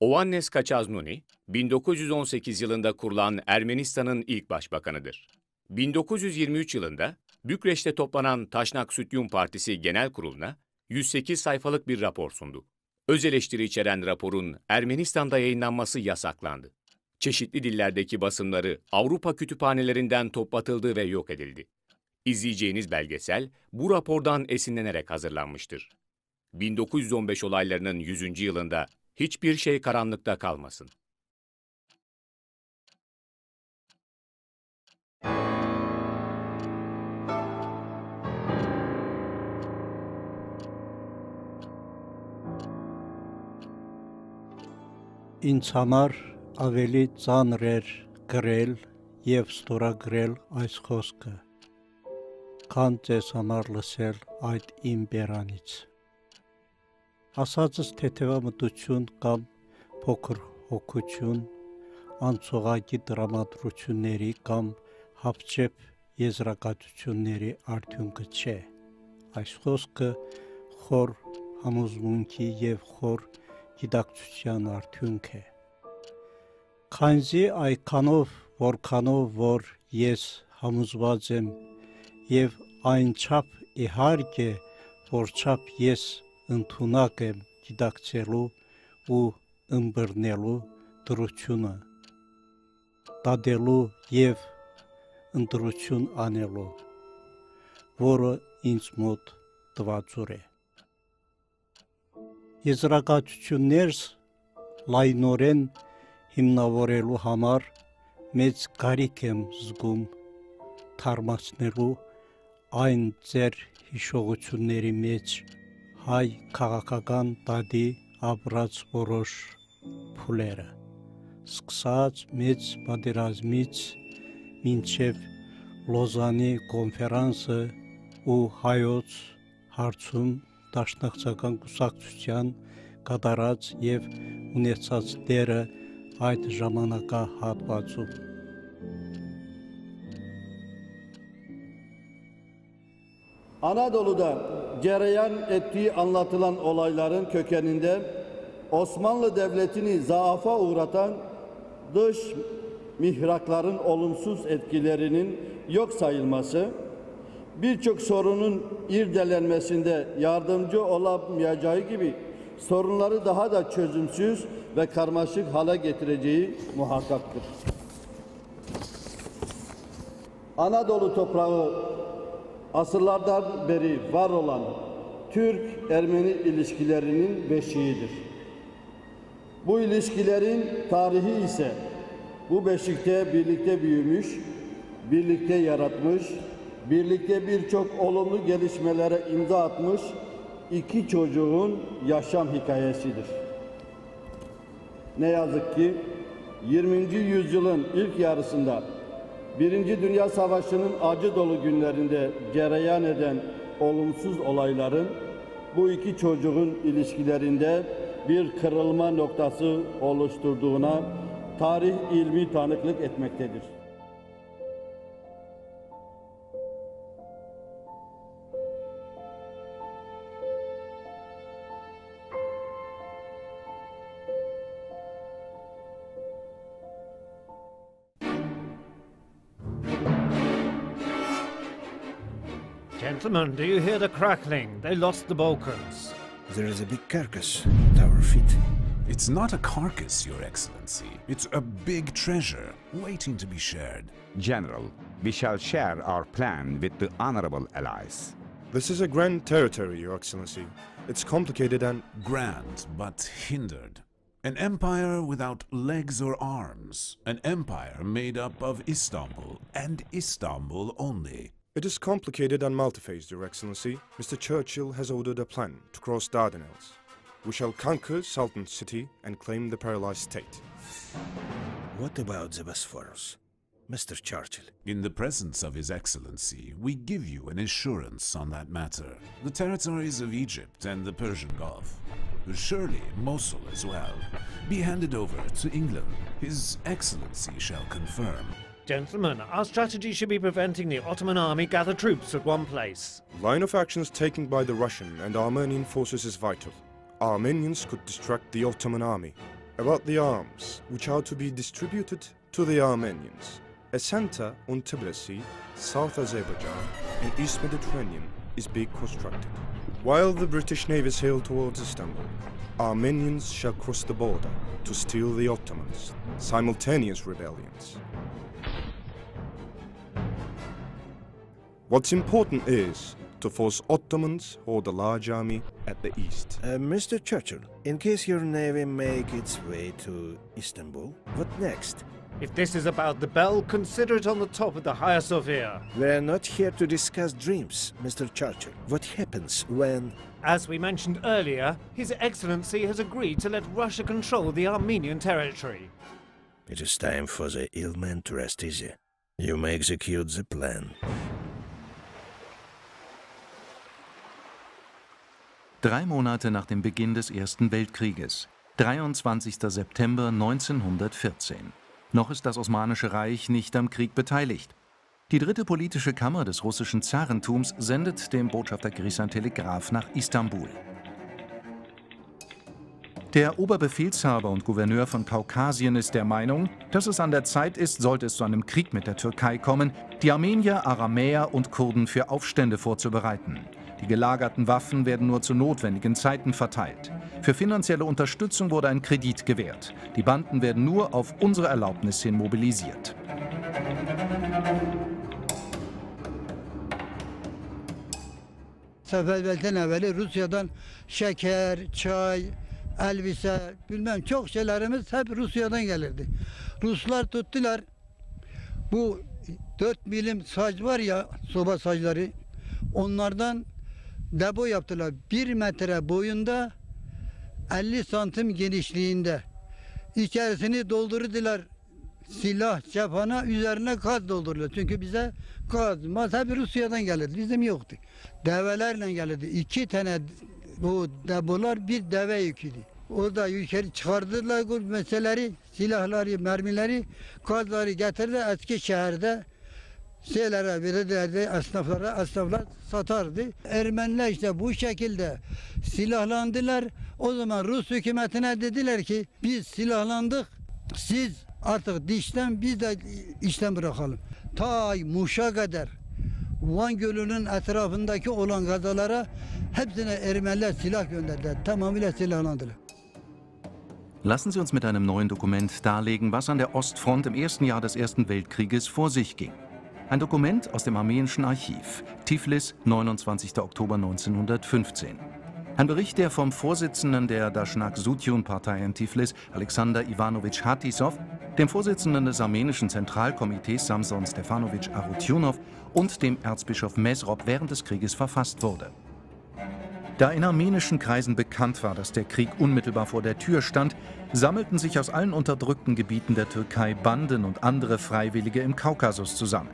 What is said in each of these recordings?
Ovannes Kaçaznuni, 1918 yılında kurulan Ermenistan'ın ilk başbakanıdır. 1923 yılında Bükreş'te toplanan Taşnak Sütyun Partisi Genel Kurulu'na 108 sayfalık bir rapor sundu. Öz eleştiri içeren raporun Ermenistan'da yayınlanması yasaklandı. Çeşitli dillerdeki basınları Avrupa kütüphanelerinden toplatıldı ve yok edildi. İzleyeceğiniz belgesel bu rapordan esinlenerek hazırlanmıştır. 1915 olaylarının 100. yılında hiçbir şey karanlıkta kalmasın. Ինձ համար ավելի ծանր էր գրել եւ ստորագրել այս խոսքը, քան ձեզ համար լսել այդ իմ բերանից։ Ասածս թեթևամտություն կամ փոքր հոգություն, անցողակի դրամատրությունների կամ հապճեպ եզրակացությունների արդյունքը չէ։ Այս խոսքը խոր համոզմունքի եւ խոր գիտակցության արդյունք է։ Քանզի այքանով, որքանով որ ես համոզված եմ եւ այն չափ իհարկե, որ չափ ես ընդունակ եմ գիտակցելու ու ըմբռնելու դրությունը, դադելու եւ ընտրություն անելու, որը ինձ մոտ տվածուր է եզրակացություններս լայնորեն հիմնավորելու համար մեծ կարիք եմ զգում թարմացնելու այն ձեր հիշողությունների մեջ հայ քաղաքական տադի ապրած որոշ փուլերը սկսած մեծ պատերազմից մինչև Լոզանի կոնֆերանսը ու հայոց հարցում դաշնակցական կուսակցության կատարած եւ ունեցած դերը այդ ժամանակահատվածում Anadolu'da cereyan ettiği anlatılan olayların kökeninde Osmanlı Devleti'ni zaafa uğratan dış mihrakların olumsuz etkilerinin yok sayılması, birçok sorunun irdelenmesinde yardımcı olamayacağı gibi sorunları daha da çözümsüz ve karmaşık hale getireceği muhakkaktır. Anadolu toprağı asırlardan beri var olan Türk-Ermeni ilişkilerinin beşiğidir. Bu ilişkilerin tarihi ise bu beşikte birlikte büyümüş, birlikte yaratmış, birlikte birçok olumlu gelişmelere imza atmış iki çocuğun yaşam hikayesidir. Ne yazık ki 20. yüzyılın ilk yarısında Birinci Dünya Savaşı'nın acı dolu günlerinde cereyan eden olumsuz olayların bu iki çocuğun ilişkilerinde bir kırılma noktası oluşturduğuna tarih ilmi tanıklık etmektedir. Gentlemen, do you hear the crackling? They lost the Balkans. There is a big carcass at our feet. It's not a carcass, Your Excellency. It's a big treasure waiting to be shared. General, we shall share our plan with the honorable allies. This is a grand territory, Your Excellency. It's complicated and Grand, but hindered. An empire without legs or arms. An empire made up of Istanbul, and Istanbul only. It is complicated and multi-phased, Your Excellency. Mr. Churchill has ordered a plan to cross Dardanelles. We shall conquer Sultan City and claim the paralyzed state. What about the Bosphorus? Mr. Churchill, In the presence of His Excellency, we give you an assurance on that matter. The territories of Egypt and the Persian Gulf, surely Mosul as well, be handed over to England. His Excellency shall confirm. Gentlemen, our strategy should be preventing the Ottoman army gather troops at one place. Line of actions taken by the Russian and Armenian forces is vital. Armenians could distract the Ottoman army. About the arms, which are to be distributed to the Armenians. A center on Tbilisi, South Azerbaijan, and East Mediterranean is being constructed. While the British Navy sailed towards Istanbul, Armenians shall cross the border to steal the Ottomans, simultaneous rebellions. What's important is to force Ottomans or the large army at the east. Uh, Mr. Churchill, in case your navy make its way to Istanbul, what next? If this is about the bell, consider it on the top of the Hagia Sophia. We're not here to discuss dreams, Mr. Churchill. What happens when... As we mentioned earlier, His Excellency has agreed to let Russia control the Armenian territory. It is time for the ill man to rest easy. You may execute the plan. Drei Monate nach dem Beginn des Ersten Weltkrieges, 23. September 1914. Noch ist das Osmanische Reich nicht am Krieg beteiligt. Die dritte politische Kammer des russischen Zarentums sendet dem Botschafter Gris ein Telegraph nach Istanbul. Der Oberbefehlshaber und Gouverneur von Kaukasien ist der Meinung, dass es an der Zeit ist, sollte es zu einem Krieg mit der Türkei kommen, die Armenier, Aramäer und Kurden für Aufstände vorzubereiten. Die gelagerten Waffen werden nur zu notwendigen Zeiten verteilt. Für finanzielle Unterstützung wurde ein Kredit gewährt. Die Banden werden nur auf unsere Erlaubnis hin mobilisiert. Seferberlikten evveli Rusya'dan şeker, çay, elbise, bilmem çok şeylerimiz hep Rusya'dan gelirdi. Ruslar tuttular. Bu 4 milim saç var ya, soba saçları. Onlardan depo yaptılar. 1 metre boyunda 50 santim genişliğinde. İçerisini doldurdular silah, cephana üzerine gaz dolduruluyor. Çünkü bize gaz, hep Rusya'dan gelirdi. Bizim yoktu. Develerle gelirdi. İki tane bu depolar bir deve yüküydü. Orada yukarı çıkardılar bu meseleleri, silahları, mermileri, gazları getirdi eski şehirde şeylere verirlerdi, esnaflara, esnaflar satardı. Ermeniler işte bu şekilde silahlandılar. O zaman Rus hükümetine dediler ki biz silahlandık, siz artık dişten biz de işten bırakalım. Ta Muş'a kadar Van Gölü'nün etrafındaki olan gazalara hepsine Ermeniler silah gönderdiler. Tamamıyla silahlandılar. Lassen Sie uns mit einem neuen Dokument darlegen, was an der Ostfront im ersten Jahr des Ersten Weltkrieges vor sich ging. Ein Dokument aus dem armenischen Archiv, Tiflis, 29. Oktober 1915. Ein Bericht, der vom Vorsitzenden der Daschnak-Sutyun-Partei in Tiflis, Alexander Ivanovich Hatisov, dem Vorsitzenden des armenischen Zentralkomitees Samson Stefanovich Arutyunov und dem Erzbischof Mesrop während des Krieges verfasst wurde. Da in armenischen Kreisen bekannt war, dass der Krieg unmittelbar vor der Tür stand, sammelten sich aus allen unterdrückten Gebieten der Türkei Banden und andere Freiwillige im Kaukasus zusammen.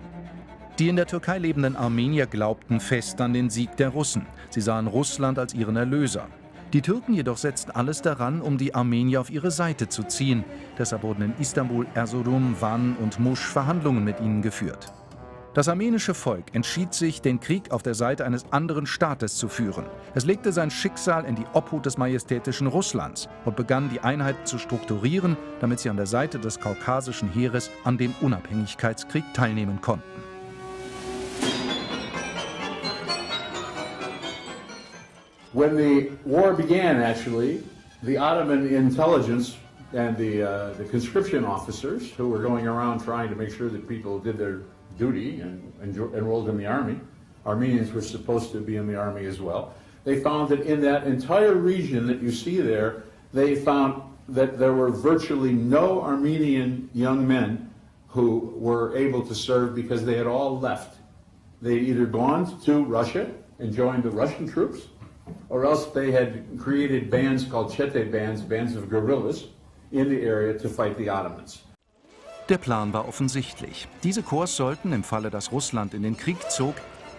Die in der Türkei lebenden Armenier glaubten fest an den Sieg der Russen. Sie sahen Russland als ihren Erlöser. Die Türken jedoch setzten alles daran, um die Armenier auf ihre Seite zu ziehen. Deshalb wurden in Istanbul, Erzurum, Van und Musch Verhandlungen mit ihnen geführt. Das armenische Volk entschied sich, den Krieg auf der Seite eines anderen Staates zu führen. Es legte sein Schicksal in die Obhut des majestätischen Russlands und begann, die Einheiten zu strukturieren, damit sie an der Seite des kaukasischen Heeres an dem Unabhängigkeitskrieg teilnehmen konnten. When the war began, actually, the Ottoman intelligence and the, uh, the conscription officers who were going around trying to make sure that people did their duty and, and enrolled in the army, Armenians were supposed to be in the army as well. They found that in that entire region that you see there, they found that there were virtually no Armenian young men who were able to serve because they had all left. They had either gone to Russia and joined the Russian troops, or else they had created bands called Chete bands, bands of guerrillas, in the area to fight the Ottomans. Der Plan war offensichtlich. Diese Korps sollten, im Falle, dass Russland in den Krieg zog,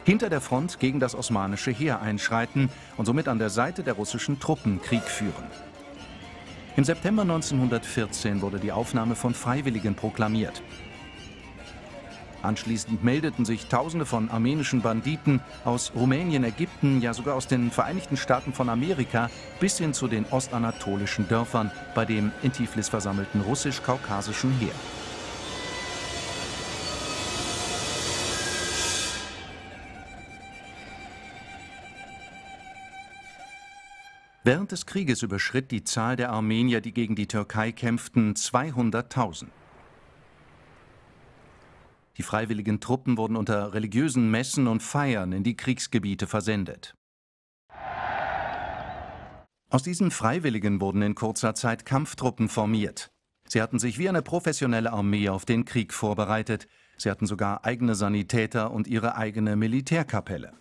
hinter der Front gegen das osmanische Heer einschreiten und somit an der Seite der russischen Truppen Krieg führen. Im September 1914 wurde die Aufnahme von Freiwilligen proklamiert. Anschließend meldeten sich Tausende von armenischen Banditen aus Rumänien, Ägypten, ja sogar aus den Vereinigten Staaten von Amerika bis hin zu den ostanatolischen Dörfern bei dem in Tiflis versammelten russisch-kaukasischen Heer. Während des Krieges überschritt die Zahl der Armenier, die gegen die Türkei kämpften, 200.000. Die freiwilligen Truppen wurden unter religiösen Messen und Feiern in die Kriegsgebiete versendet. Aus diesen Freiwilligen wurden in kurzer Zeit Kampftruppen formiert. Sie hatten sich wie eine professionelle Armee auf den Krieg vorbereitet. Sie hatten sogar eigene Sanitäter und ihre eigene Militärkapelle.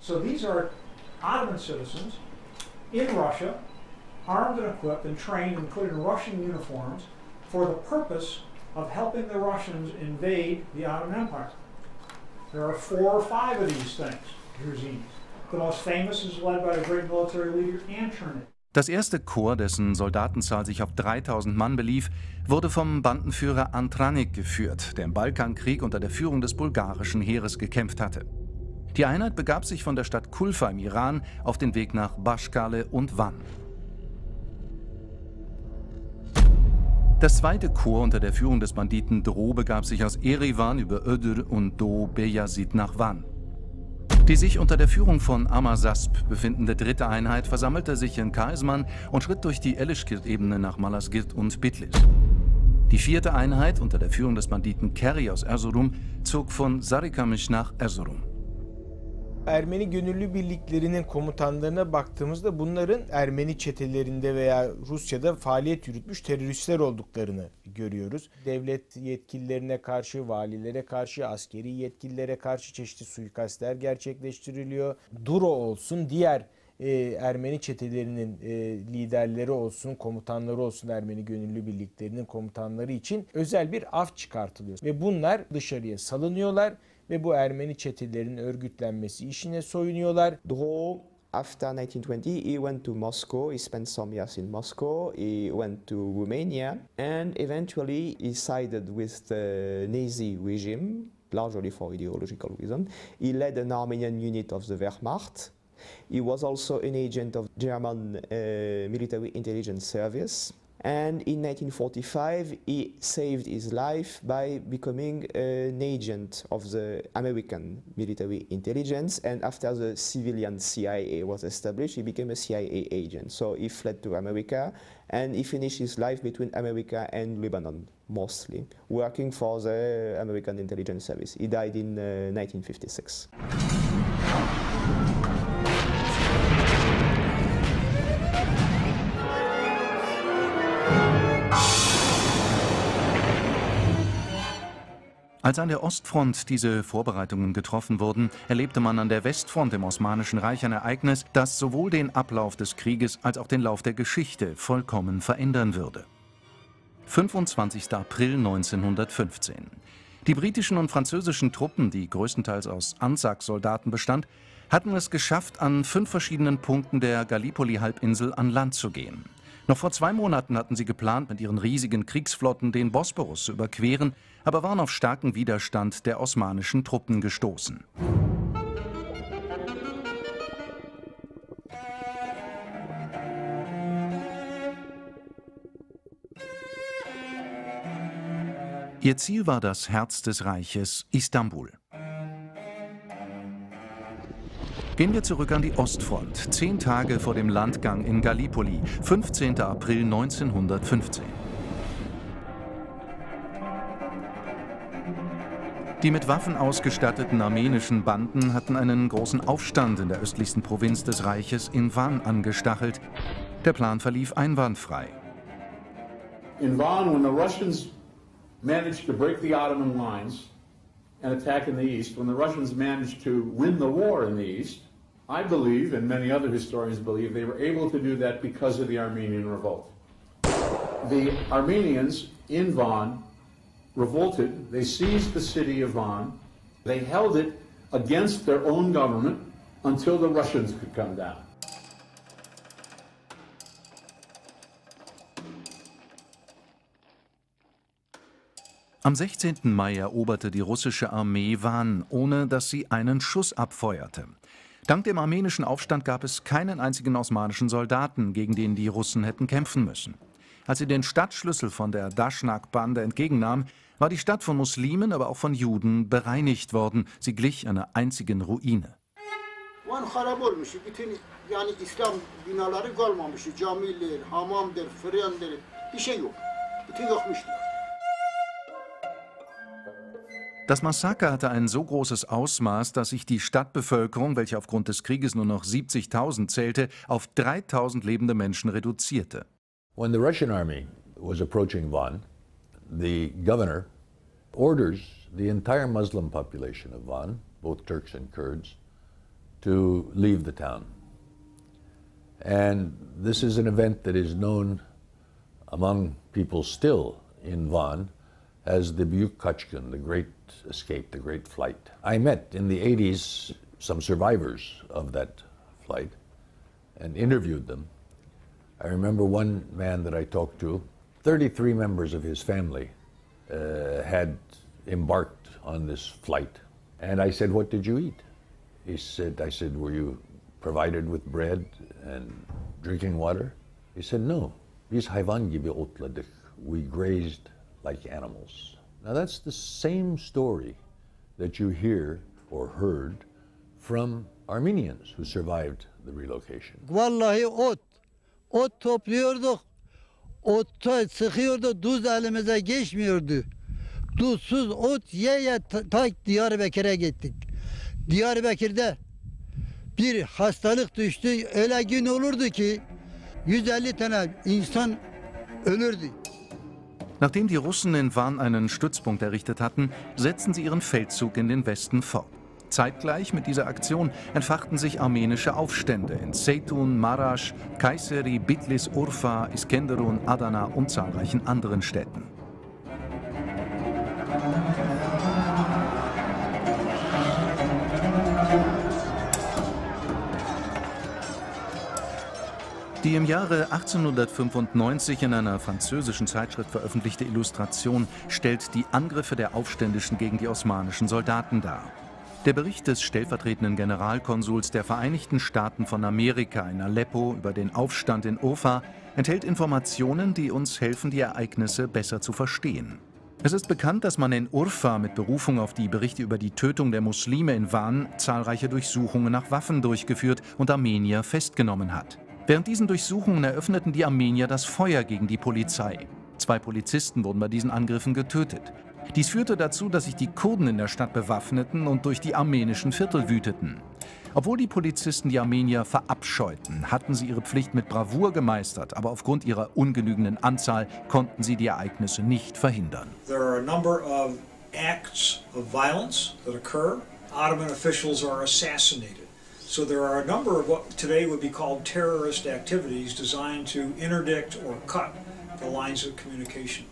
So these are Ottoman citizens in Russia, armed and equipped and trained and put in Russian uniforms for the purpose of helping the Russians invade the Ottoman Empire. There are four or five of these things, regimes. The most famous is led by the great military leader Antonin. Das erste Korps, dessen Soldatenzahl sich auf 3000 Mann belief, wurde vom Bandenführer Antranik geführt, der im Balkankrieg unter der Führung des bulgarischen Heeres gekämpft hatte. Die Einheit begab sich von der Stadt Kulfa im Iran auf den Weg nach Bashkale und Van. Das zweite Korps unter der Führung des Banditen Dro begab sich aus Erivan über Ödür und Do Beyazid nach Van. Die sich unter der Führung von Amasasp befindende dritte Einheit versammelte sich in Kaisman und schritt durch die Elishkirt-Ebene nach Malazgirt und Bitlis. Die vierte Einheit unter der Führung des Banditen Kerry aus Erzurum zog von Sarikamish nach Erzurum. Ermeni gönüllü birliklerinin komutanlarına baktığımızda bunların Ermeni çetelerinde veya Rusya'da faaliyet yürütmüş teröristler olduklarını görüyoruz. Devlet yetkililerine karşı, valilere karşı, askeri yetkililere karşı çeşitli suikastler gerçekleştiriliyor. Duro olsun, diğer e, Ermeni çetelerinin e, liderleri olsun, komutanları olsun Ermeni gönüllü birliklerinin komutanları için özel bir af çıkartılıyor. Ve bunlar dışarıya salınıyorlar ve bu Ermeni çetelerin örgütlenmesi işine soyunuyorlar. Dro after 1920 he went to Moscow he spent some years in Moscow he went to Romania and eventually he sided with the Nazi regime largely for ideological reason. He led an Armenian unit of the Wehrmacht. He was also an agent of German uh, military intelligence service and in 1945 he saved his life by becoming an agent of the American military intelligence. And after the civilian CIA was established he became a CIA agent. So he fled to America and he finished his life between America and Lebanon mostly working for the American intelligence service. He died in uh, 1956 Als an der Ostfront diese Vorbereitungen getroffen wurden, erlebte man an der Westfront im Osmanischen Reich ein Ereignis, das sowohl den Ablauf des Krieges als auch den Lauf der Geschichte vollkommen verändern würde. 25. April 1915. Die britischen und französischen Truppen, die größtenteils aus Anzac-Soldaten bestand, hatten es geschafft, an fünf verschiedenen Punkten der Gallipoli-Halbinsel an Land zu gehen. Noch vor zwei Monaten hatten sie geplant, mit ihren riesigen Kriegsflotten den Bosporus zu überqueren, aber waren auf starken Widerstand der osmanischen Truppen gestoßen. Ihr Ziel war das Herz des Reiches, Istanbul. Gehen wir zurück an die Ostfront, zehn Tage vor dem Landgang in Gallipoli, 15. April 1915. Die mit Waffen ausgestatteten armenischen Banden hatten einen großen Aufstand in der östlichsten Provinz des Reiches in Van angestachelt. Der Plan verlief einwandfrei. In Van, when the Russians managed to break the Ottoman lines and attack in the east, when the Russians managed to win the war in the east, I believe, and many other historians believe, they were able to do that because of the Armenian revolt. The Armenians in Van revolted. They seized the city of Van. They held it against their own government until the Russians could come down. Am 16. Mai eroberte die russische Armee Van, ohne dass sie einen Schuss abfeuerte. Dank dem armenischen Aufstand gab es keinen einzigen osmanischen Soldaten, gegen den die Russen hätten kämpfen müssen. Als sie den Stadtschlüssel von der Daschnak-Bande entgegennahm, war die Stadt von Muslimen, aber auch von Juden bereinigt worden. Sie glich einer einzigen Ruine. Das Massaker hatte ein so großes Ausmaß, dass sich die Stadtbevölkerung, welche aufgrund des Krieges nur noch 70.000 zählte, auf 3.000 lebende Menschen reduzierte. When the Russian army was approaching Van, the governor orders the entire Muslim population of Van, both Turks and Kurds, to leave the town. And this is an event that is known among people still in Van as the Buyuk Kachkin, the great escape, the great flight. I met in the 80s some survivors of that flight and interviewed them. I remember one man that I talked to, 33 members of his family uh, had embarked on this flight. And I said, What did you eat? He said, I said, Were you provided with bread and drinking water? He said, No. Hayvan gibi. We grazed like animals. Now that's the same story that you hear or heard from Armenians who survived the relocation. Vallahi ot. Ot topluyorduk. Otta sıkıyordu, duz elimize geçmiyordu. Duzsuz ot ye ye ta Diyarbakır'a gittik. Diyarbakır'da bir hastalık düştü. Öyle gün olurdu ki 150 tane insan ölürdü. Nachdem die Russen in Van einen Stützpunkt errichtet hatten, setzten sie ihren Feldzug in den Westen fort. Zeitgleich mit dieser Aktion entfachten sich armenische Aufstände in Zeytun, Marasch, Kayseri, Bitlis, Urfa, Iskenderun, Adana und zahlreichen anderen Städten. Die im Jahre 1895 in einer französischen Zeitschrift veröffentlichte Illustration stellt die Angriffe der Aufständischen gegen die osmanischen Soldaten dar. Der Bericht des stellvertretenden Generalkonsuls der Vereinigten Staaten von Amerika in Aleppo über den Aufstand in Urfa enthält Informationen, die uns helfen, die Ereignisse besser zu verstehen. Es ist bekannt, dass man in Urfa mit Berufung auf die Berichte über die Tötung der Muslime in Van zahlreiche Durchsuchungen nach Waffen durchgeführt und Armenier festgenommen hat. Während diesen Durchsuchungen eröffneten die Armenier das Feuer gegen die Polizei. Zwei Polizisten wurden bei diesen Angriffen getötet. Dies führte dazu, dass sich die Kurden in der Stadt bewaffneten und durch die armenischen Viertel wüteten. Obwohl die Polizisten die Armenier verabscheuten, hatten sie ihre Pflicht mit Bravour gemeistert, aber aufgrund ihrer ungenügenden Anzahl konnten sie die Ereignisse nicht verhindern. There are a number of acts of violence that occur. Ottoman officials are assassinated. So there are a number of what today would be called terrorist activities designed to interdict or cut the lines of communication.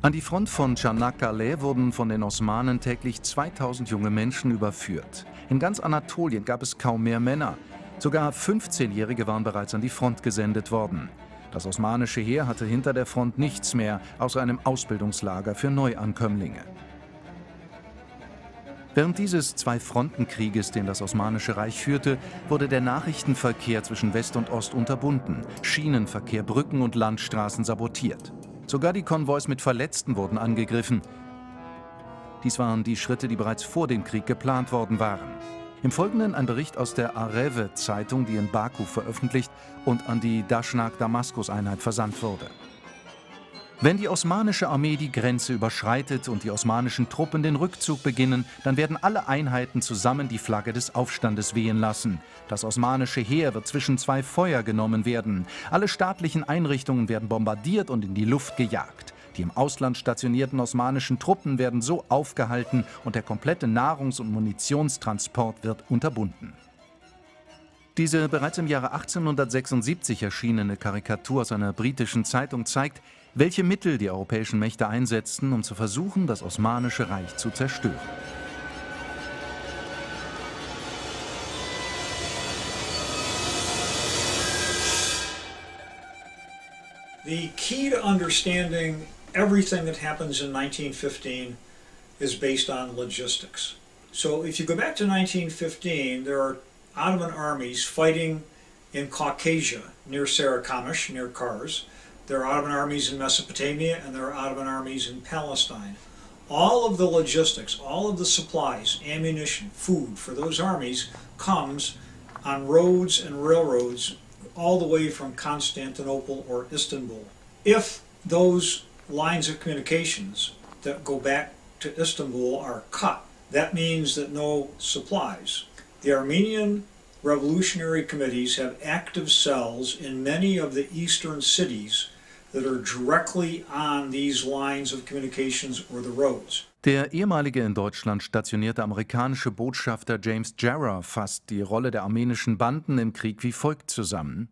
An die Front von Çanakkale wurden von den Osmanen täglich 2000 junge Menschen überführt. In ganz Anatolien gab es kaum mehr Männer. Sogar 15-Jährige waren bereits an die Front gesendet worden. Das osmanische Heer hatte hinter der Front nichts mehr außer einem Ausbildungslager für Neuankömmlinge. Während dieses Zwei-Fronten-Krieges, den das Osmanische Reich führte, wurde der Nachrichtenverkehr zwischen West und Ost unterbunden, Schienenverkehr, Brücken und Landstraßen sabotiert. Sogar die Konvois mit Verletzten wurden angegriffen. Dies waren die Schritte, die bereits vor dem Krieg geplant worden waren. Im Folgenden ein Bericht aus der Areve-Zeitung, die in Baku veröffentlicht und an die Daschnak-Damaskus-Einheit versandt wurde. Wenn die osmanische Armee die Grenze überschreitet und die osmanischen Truppen den Rückzug beginnen, dann werden alle Einheiten zusammen die Flagge des Aufstandes wehen lassen. Das osmanische Heer wird zwischen zwei Feuer genommen werden. Alle staatlichen Einrichtungen werden bombardiert und in die Luft gejagt. Die im Ausland stationierten osmanischen Truppen werden so aufgehalten und der komplette Nahrungs- und Munitionstransport wird unterbunden. Diese bereits im Jahre 1876 erschienene Karikatur aus einer britischen Zeitung zeigt, welche Mittel die europäischen Mächte einsetzten, um zu versuchen, das Osmanische Reich zu zerstören. The key to understanding everything that happens in 1915 is based on logistics. So if you go back to 1915, there are Ottoman armies fighting in Caucasia near Sarakamish, near Kars. There are Ottoman armies in Mesopotamia and there are Ottoman armies in Palestine. All of the logistics, all of the supplies, ammunition, food for those armies comes on roads and railroads all the way from Constantinople or Istanbul. If those lines of communications that go back to Istanbul are cut, that means that no supplies. The Armenian revolutionary committees have active cells in many of the eastern cities that are directly on these lines of communications or the roads. Der ehemalige in Deutschland stationierte amerikanische Botschafter James Jarrah fasst die Rolle der armenischen Banden im Krieg wie folgt zusammen.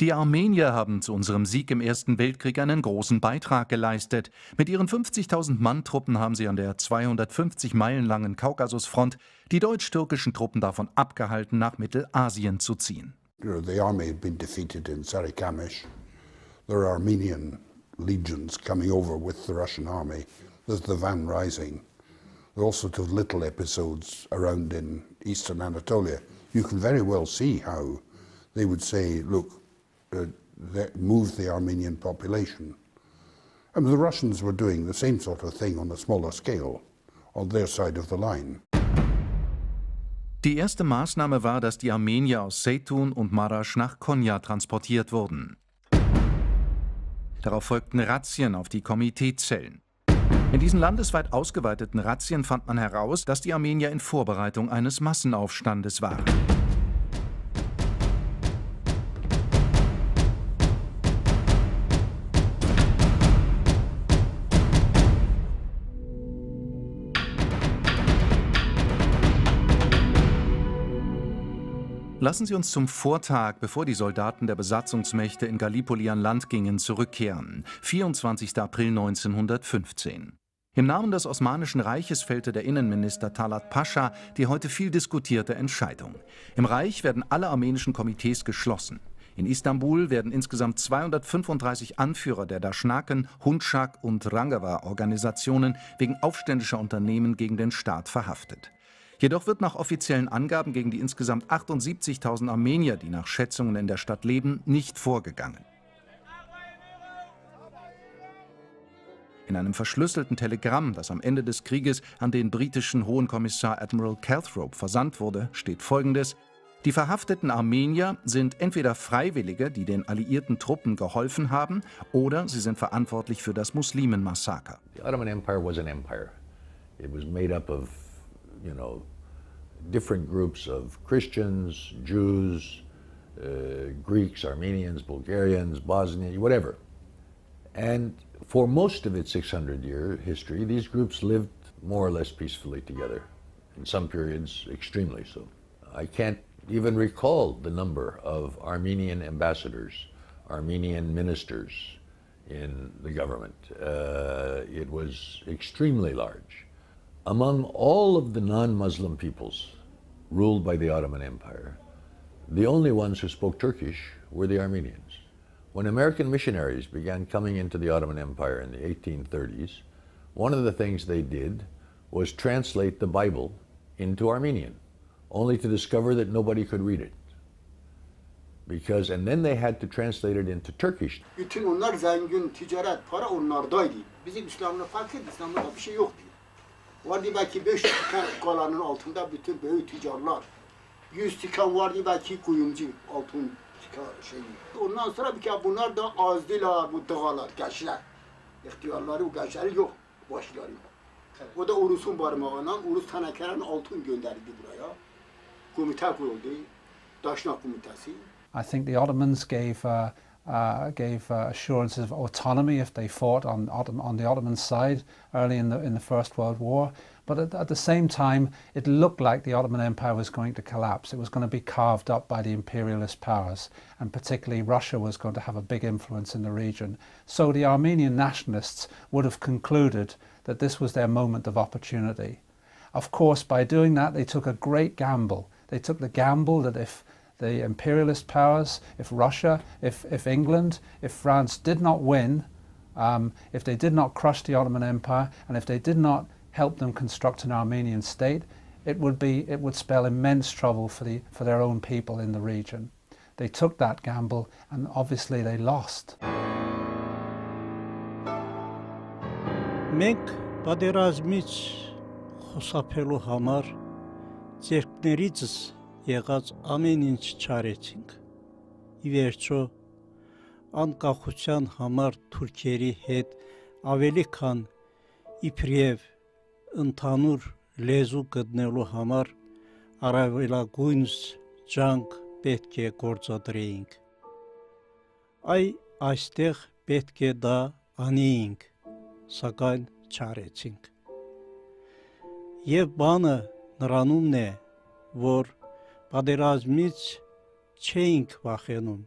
Die Armenier haben zu unserem Sieg im Ersten Weltkrieg einen großen Beitrag geleistet. Mit ihren 50.000 Mann-Truppen haben sie an der 250 Meilen langen Kaukasusfront die deutsch-türkischen Truppen davon abgehalten, nach Mittelasien zu ziehen. The army had been defeated in Sarikamish. There are Armenian legions coming over with the Russian army. There's the Van Rising. There are all sorts of little episodes around in eastern Anatolia. You can very well see how they would say, look, uh, move the Armenian population. And the Russians were doing the same sort of thing on a smaller scale on their side of the line. Die erste Maßnahme war, dass die Armenier aus Seytun und Marasch nach Konya transportiert wurden. Darauf folgten Razzien auf die Komiteezellen. In diesen landesweit ausgeweiteten Razzien fand man heraus, dass die Armenier in Vorbereitung eines Massenaufstandes waren. Lassen Sie uns zum Vortag, bevor die Soldaten der Besatzungsmächte in Gallipoli an Land gingen, zurückkehren. 24. April 1915. Im Namen des Osmanischen Reiches fällte der Innenminister Talat Pascha die heute viel diskutierte Entscheidung. Im Reich werden alle armenischen Komitees geschlossen. In Istanbul werden insgesamt 235 Anführer der Daschnaken, Hundschak und Rangava-Organisationen wegen aufständischer Unternehmen gegen den Staat verhaftet. Jedoch wird nach offiziellen Angaben gegen die insgesamt 78.000 Armenier, die nach Schätzungen in der Stadt leben, nicht vorgegangen. In einem verschlüsselten Telegramm, das am Ende des Krieges an den britischen Hohen Kommissar Admiral Calthrope versandt wurde, steht folgendes: Die verhafteten Armenier sind entweder Freiwillige, die den alliierten Truppen geholfen haben, oder sie sind verantwortlich für das Muslimenmassaker. The Ottoman Empire was an empire. It was made up of, you know, different groups of Christians, Jews, uh, Greeks, Armenians, Bulgarians, Bosnians, whatever. And for most of its 600 year history, these groups lived more or less peacefully together, in some periods, extremely so. I can't even recall the number of Armenian ambassadors, Armenian ministers in the government. Uh, it was extremely large. Among all of the non Muslim peoples ruled by the Ottoman Empire, the only ones who spoke Turkish were the Armenians. When American missionaries began coming into the Ottoman Empire in the 1830s, one of the things they did was translate the Bible into Armenian, only to discover that nobody could read it. Because, and then they had to translate it into Turkish. Bütün onlar zengin, ticaret, para onlardaydı. Bizim İslam'la fark İslam'da bir şey yoktu. Vardı belki 5 tikan kalanın altında bütün büyük tüccarlar. 100 tikan vardı belki kuyumcu altın tikan şeyi. Ondan sonra bir kere bunlar da azdılar bu dağlar, gençler. İhtiyarları, gençleri yok başları. O da Urus'un parmağından Urus Tanekeren altın gönderdi buraya. Komite kuruldu. Daşnak komitesi. I think the Ottomans gave uh, uh, gave uh, assurances of autonomy if they fought on, on the Ottoman side early in the in the First World War. But at, at, the same time, it looked like the Ottoman Empire was going to collapse. It was going to be carved up by the imperialist powers, and particularly Russia was going to have a big influence in the region. So the Armenian nationalists would have concluded that this was their moment of opportunity. Of course, by doing that, they took a great gamble. They took the gamble that if the imperialist powers, if Russia, if, if England, if France did not win, Um, if they did not crush the Ottoman Empire and if they did not help them construct an Armenian state, it would, be, it would spell immense trouble for, the, for their own people in the region. They took that gamble and obviously they lost. Մենք պատերազմից խուսափելու համար ձերքներիցս եղած ամեն ինչ չարեցինք։ Ի վերջո անկախության համար թուրքերի հետ ավելի քան իբրև ընդհանուր լեզու գտնելու համար առավելագույնս ջանք պետք է գործադրեինք։ Այ այստեղ պետք է դա անեինք սակայն չարեցինք։ Եվ բանը նրանումն է, որ պատերազմից չէինք վախենում,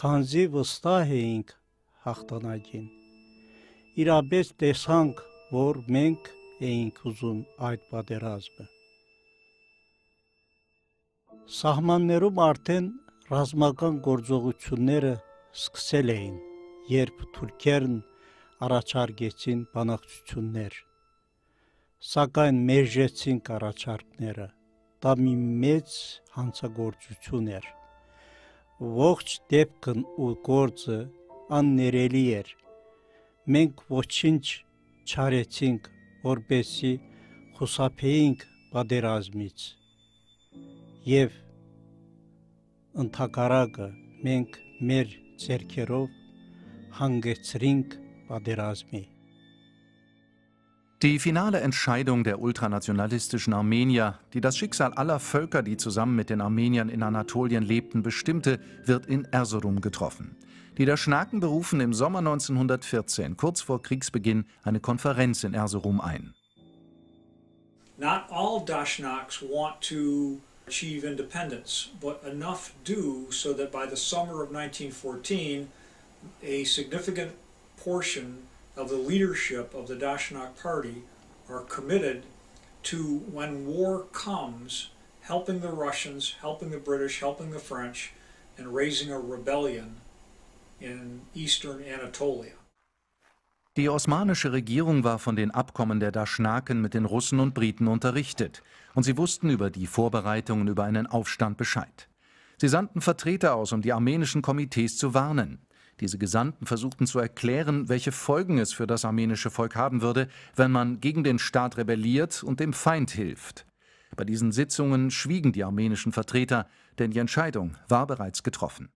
քանզի վստահ էինք հաղթանակին։ Իրապես տեսանք, որ մենք էինք ուզում այդ պատերազմը։ Սահմաններում արդեն ռազմական գործողությունները սկսել էին, երբ թուրքերն առաջարկեցին բանակցություններ։ Սակայն մերժեցինք առաջարկները։ Դա մի մեծ հանցագործություն էր։ Ողջ դեպքն ու գործը աններելի էր։ Մենք ոչինչ չարեցինք, որպեսի խուսափեինք պատերազմից։ Եվ ընդհակառակը մենք մեր ձերքերով հանգեցրինք Die finale Entscheidung der ultranationalistischen Armenier, die das Schicksal aller Völker, die zusammen mit den Armeniern in Anatolien lebten, bestimmte, wird in Erzurum getroffen. Die Daschnaken berufen im Sommer 1914, kurz vor Kriegsbeginn, eine Konferenz in Erzurum ein. Not all Dashnaks want to achieve independence, but enough do so that by the summer of 1914 a significant portion of the leadership of the Dashnak Party are committed to, when war comes, helping the Russians, helping the British, helping the French, and raising a rebellion in eastern Anatolia. Die osmanische Regierung war von den Abkommen der Daschnaken mit den Russen und Briten unterrichtet, und sie wussten über die Vorbereitungen über einen Aufstand Bescheid. Sie sandten Vertreter aus, um die armenischen Komitees zu warnen. Diese Gesandten versuchten zu erklären, welche Folgen es für das armenische Volk haben würde, wenn man gegen den Staat rebelliert und dem Feind hilft. Bei diesen Sitzungen schwiegen die armenischen Vertreter, denn die Entscheidung war bereits getroffen.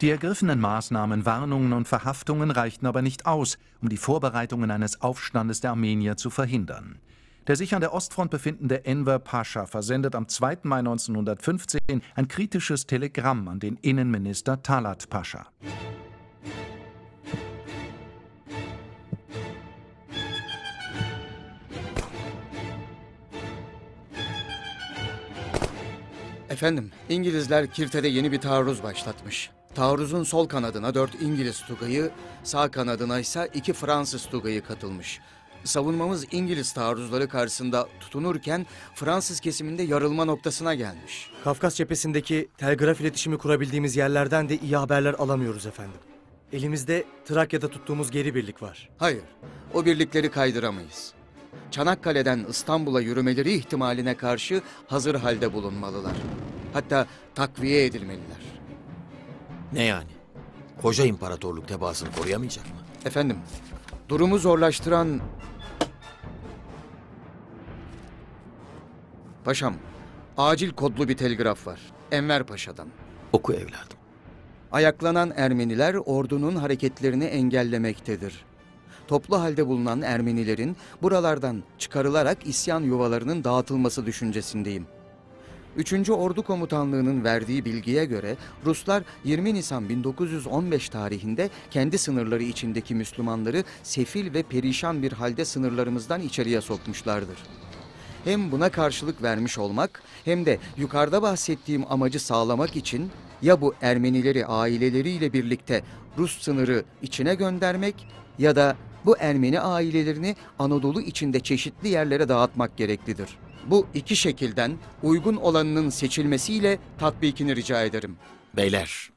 Die ergriffenen Maßnahmen, Warnungen und Verhaftungen reichten aber nicht aus, um die Vorbereitungen eines Aufstandes der Armenier zu verhindern. Der sich an der Ostfront befindende Enver Pascha versendet am 2. Mai 1915 ein kritisches Telegramm an den Innenminister Talat Pascha. Efendim, İngilizler Kirte'de yeni bir taarruz başlatmış. Taarruzun sol kanadına dört İngiliz tugayı, sağ kanadına ise iki Fransız tugayı katılmış. Savunmamız İngiliz taarruzları karşısında tutunurken Fransız kesiminde yarılma noktasına gelmiş. Kafkas cephesindeki telgraf iletişimi kurabildiğimiz yerlerden de iyi haberler alamıyoruz efendim. Elimizde Trakya'da tuttuğumuz geri birlik var. Hayır, o birlikleri kaydıramayız. Çanakkale'den İstanbul'a yürümeleri ihtimaline karşı hazır halde bulunmalılar. Hatta takviye edilmeliler. Ne yani? Koca imparatorluk tebaasını koruyamayacak mı? Efendim, durumu zorlaştıran Paşam, acil kodlu bir telgraf var. Enver Paşa'dan. Oku evladım. Ayaklanan Ermeniler ordunun hareketlerini engellemektedir. Toplu halde bulunan Ermenilerin buralardan çıkarılarak isyan yuvalarının dağıtılması düşüncesindeyim. 3. Ordu Komutanlığı'nın verdiği bilgiye göre Ruslar 20 Nisan 1915 tarihinde kendi sınırları içindeki Müslümanları sefil ve perişan bir halde sınırlarımızdan içeriye sokmuşlardır hem buna karşılık vermiş olmak hem de yukarıda bahsettiğim amacı sağlamak için ya bu Ermenileri aileleriyle birlikte Rus sınırı içine göndermek ya da bu Ermeni ailelerini Anadolu içinde çeşitli yerlere dağıtmak gereklidir. Bu iki şekilden uygun olanının seçilmesiyle tatbikini rica ederim. Beyler,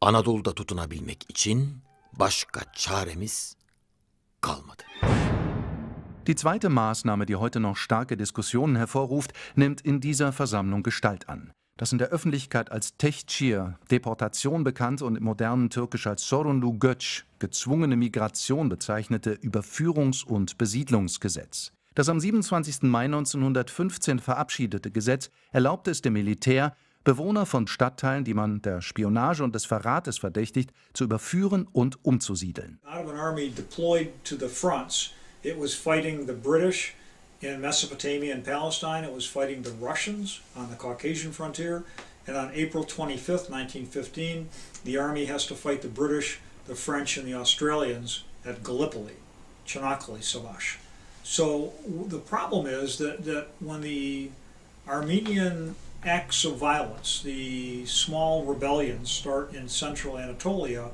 Anadolu'da tutunabilmek için başka çaremiz kalmadı. Die zweite Maßnahme, die heute noch starke Diskussionen hervorruft, nimmt in dieser Versammlung Gestalt an. Das in der Öffentlichkeit als Tehcir, Deportation bekannt und im modernen Türkisch als Sorunlu Göç, gezwungene Migration bezeichnete Überführungs- und Besiedlungsgesetz. Das am 27. Mai 1915 verabschiedete Gesetz erlaubte es dem Militär, Bewohner von Stadtteilen, die man der Spionage und des Verrates verdächtigt, zu überführen und umzusiedeln. Ottoman army deployed to the fronts. It was fighting the British in Mesopotamia and Palestine. It was fighting the Russians on the Caucasian frontier. And on April 25th, 1915, the army has to fight the British, the French, and the Australians at Gallipoli, Chanakli, Savash. So the problem is that, that when the Armenian acts of violence, the small rebellions start in central Anatolia,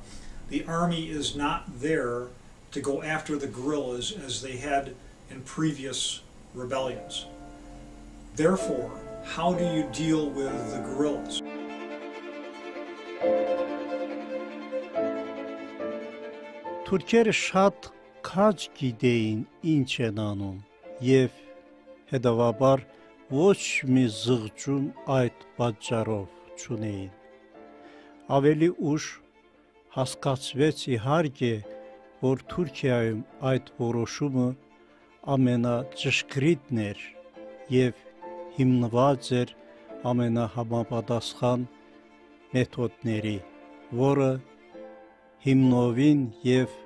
the army is not there to go after the guerrillas as they had in previous rebellions. Therefore, how do you deal with the guerrillas? Թուրքերը շատ քաջ գիտեին ինչ են անում եւ հետավաբար ոչ մի զղջում այդ պատճառով չունեին։ Ավելի ուշ հասկացվեց իհարկե, որ Թուրքիայում այդ որոշումը ամենաճշգրիտն էր եւ հիմնված էր ամենահամապատասխան մեթոդների, որը հիմնովին եւ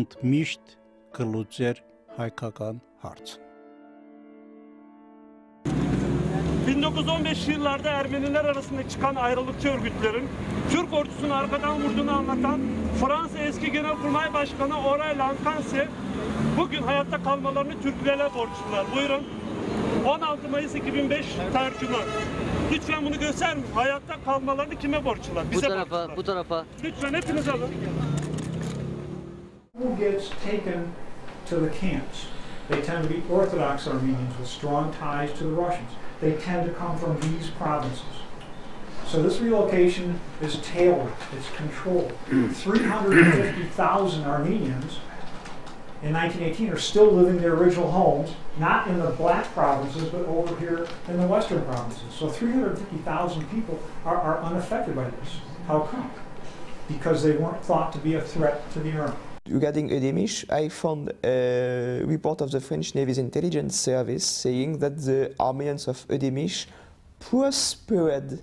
ընդմիշտ կլուծեր հայկական հարցը 1915 yıllarda Ermeniler arasında çıkan ayrılıkçı örgütlerin Türk ordusunu arkadan vurduğunu anlatan Fransa eski Genelkurmay Başkanı Oray Lankanse bugün hayatta kalmalarını Türklere borçlular. Buyurun. 16 Mayıs 2005 tercüme. Lütfen bunu göster mi? Hayatta kalmalarını kime borçlular? Bu tarafa, bu tarafa. Lütfen hepiniz alın. Who gets taken to the camps? They tend to be Orthodox Armenians with strong ties to the Russians. They tend to come from these provinces. So this relocation is tailored, it's controlled. 350,000 Armenians in 1918 are still living their original homes, not in the black provinces, but over here in the western provinces. So 350,000 people are, are unaffected by this. How come? Because they weren't thought to be a threat to the army. Regarding Ödemiş, I found a report of the French Navy's intelligence service saying that the Armenians of Ödemiş prospered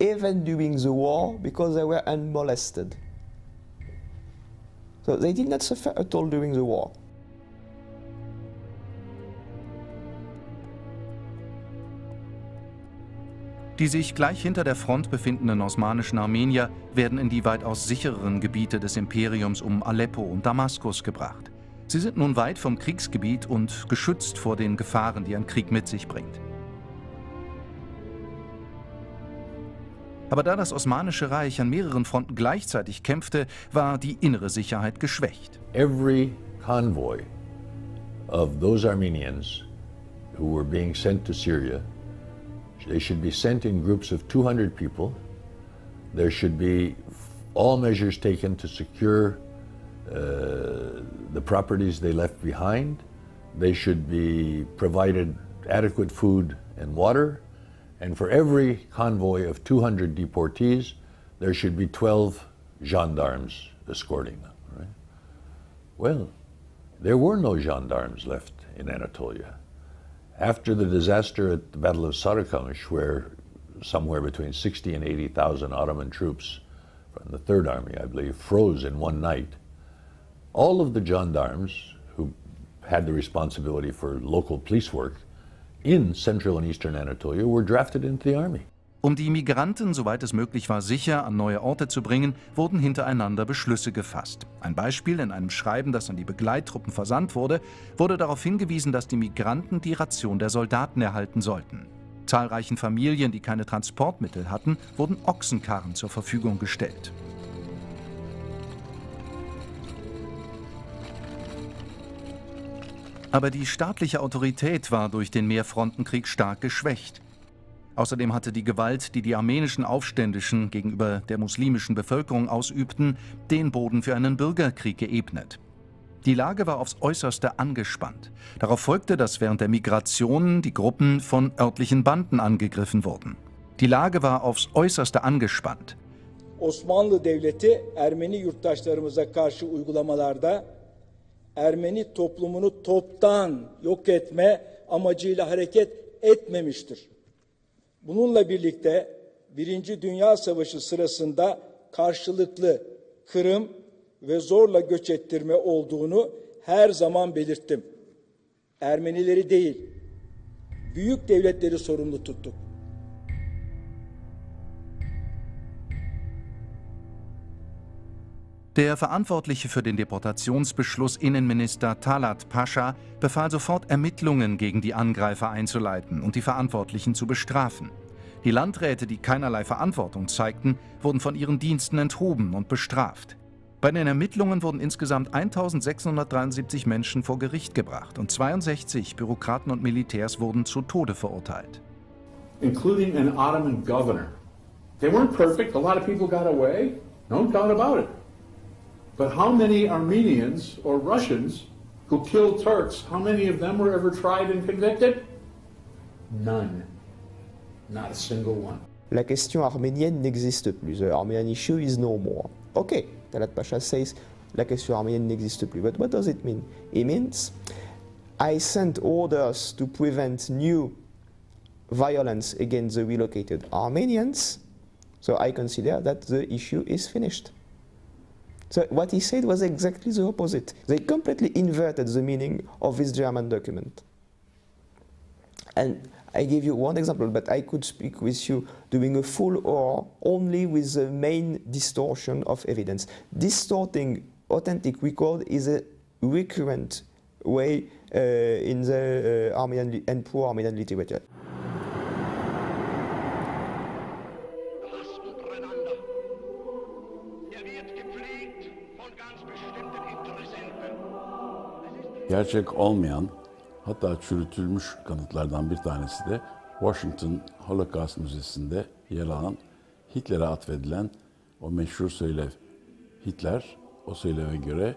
even during the war because they were unmolested. So they did not suffer at all during the war. Die sich gleich hinter der Front befindenden osmanischen Armenier werden in die weitaus sichereren Gebiete des Imperiums um Aleppo und Damaskus gebracht. Sie sind nun weit vom Kriegsgebiet und geschützt vor den Gefahren, die ein Krieg mit sich bringt. Aber da das Osmanische Reich an mehreren Fronten gleichzeitig kämpfte, war die innere Sicherheit geschwächt. Every convoy of those Armenians who were being sent to Syria, they should be sent in groups of 200 people. There should be all measures taken to secure uh, the properties they left behind. They should be provided adequate food and water. And for every convoy of 200 deportees, there should be 12 gendarmes escorting them. Right? Well, there were no gendarmes left in Anatolia. After the disaster at the Battle of Sarıkamış, where somewhere between 60 and 80,000 Ottoman troops from the Third Army, I believe, froze in one night, all of the gendarmes who had the responsibility for local police work in central and eastern Anatolia were drafted into the army. Um die Migranten, soweit es möglich war, sicher an neue Orte zu bringen, wurden hintereinander Beschlüsse gefasst. Ein Beispiel in einem Schreiben, das an die Begleittruppen versandt wurde, wurde darauf hingewiesen, dass die Migranten die Ration der Soldaten erhalten sollten. Zahlreichen Familien, die keine Transportmittel hatten, wurden Ochsenkarren zur Verfügung gestellt. Aber die staatliche Autorität war durch den Mehrfrontenkrieg stark geschwächt. Außerdem hatte die Gewalt, die die armenischen Aufständischen gegenüber der muslimischen Bevölkerung ausübten, den Boden für einen Bürgerkrieg geebnet. Die Lage war aufs äußerste angespannt. Darauf folgte, dass während der Migration die Gruppen von örtlichen Banden angegriffen wurden. Die Lage war aufs äußerste angespannt. Osmanlı Devleti Ermeni yurttaşlarımıza karşı uygulamalarda Ermeni toplumunu toptan yok etme amacıyla hareket etmemiştir. Bununla birlikte Birinci Dünya Savaşı sırasında karşılıklı kırım ve zorla göç ettirme olduğunu her zaman belirttim. Ermenileri değil, büyük devletleri sorumlu tuttuk. Der Verantwortliche für den Deportationsbeschluss Innenminister Talat Pascha befahl sofort Ermittlungen gegen die Angreifer einzuleiten und die Verantwortlichen zu bestrafen. Die Landräte, die keinerlei Verantwortung zeigten, wurden von ihren Diensten enthoben und bestraft. Bei den Ermittlungen wurden insgesamt 1673 Menschen vor Gericht gebracht und 62 Bürokraten und Militärs wurden zu Tode verurteilt. including an Ottoman governor. They weren't perfect. A lot of people got away. No doubt about it. But how many Armenians or Russians who killed Turks, how many of them were ever tried and convicted? None. Not a single one. La question arménienne n'existe plus. The Armenian issue is no more. Okay, Talat Pasha says la question arménienne n'existe plus. But what does it mean? It means I sent orders to prevent new violence against the relocated Armenians. So I consider that the issue is finished. So what he said was exactly the opposite. They completely inverted the meaning of this German document. And I gave you one example, but I could speak with you doing a full or only with the main distortion of evidence. Distorting authentic record is a recurrent way uh, in the uh, Armenian and pro-Armenian literature. Gerçek olmayan, hatta çürütülmüş kanıtlardan bir tanesi de Washington Holocaust Müzesi'nde yer alan Hitler'e atfedilen o meşhur söylev. Hitler o söyleve göre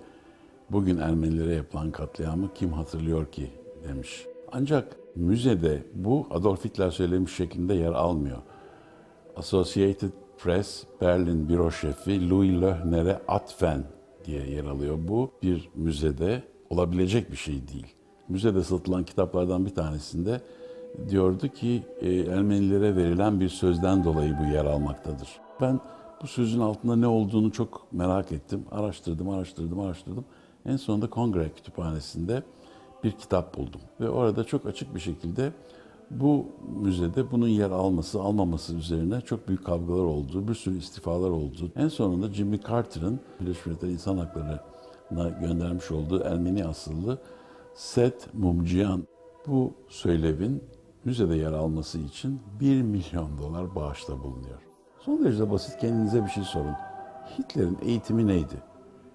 bugün Ermenilere yapılan katliamı kim hatırlıyor ki demiş. Ancak müzede bu Adolf Hitler söylemiş şeklinde yer almıyor. Associated Press Berlin büro şefi Louis Löhner'e atfen diye yer alıyor. Bu bir müzede olabilecek bir şey değil. Müzede satılan kitaplardan bir tanesinde diyordu ki e, Ermenilere verilen bir sözden dolayı bu yer almaktadır. Ben bu sözün altında ne olduğunu çok merak ettim. Araştırdım, araştırdım, araştırdım. En sonunda Kongre Kütüphanesi'nde bir kitap buldum. Ve orada çok açık bir şekilde bu müzede bunun yer alması, almaması üzerine çok büyük kavgalar oldu, bir sürü istifalar oldu. En sonunda Jimmy Carter'ın Birleşmiş Milletler İnsan Hakları'na göndermiş olduğu Ermeni asıllı Seth Mumciyan bu söylevin müzede yer alması için 1 milyon dolar bağışta bulunuyor. Son derece basit kendinize bir şey sorun. Hitler'in eğitimi neydi?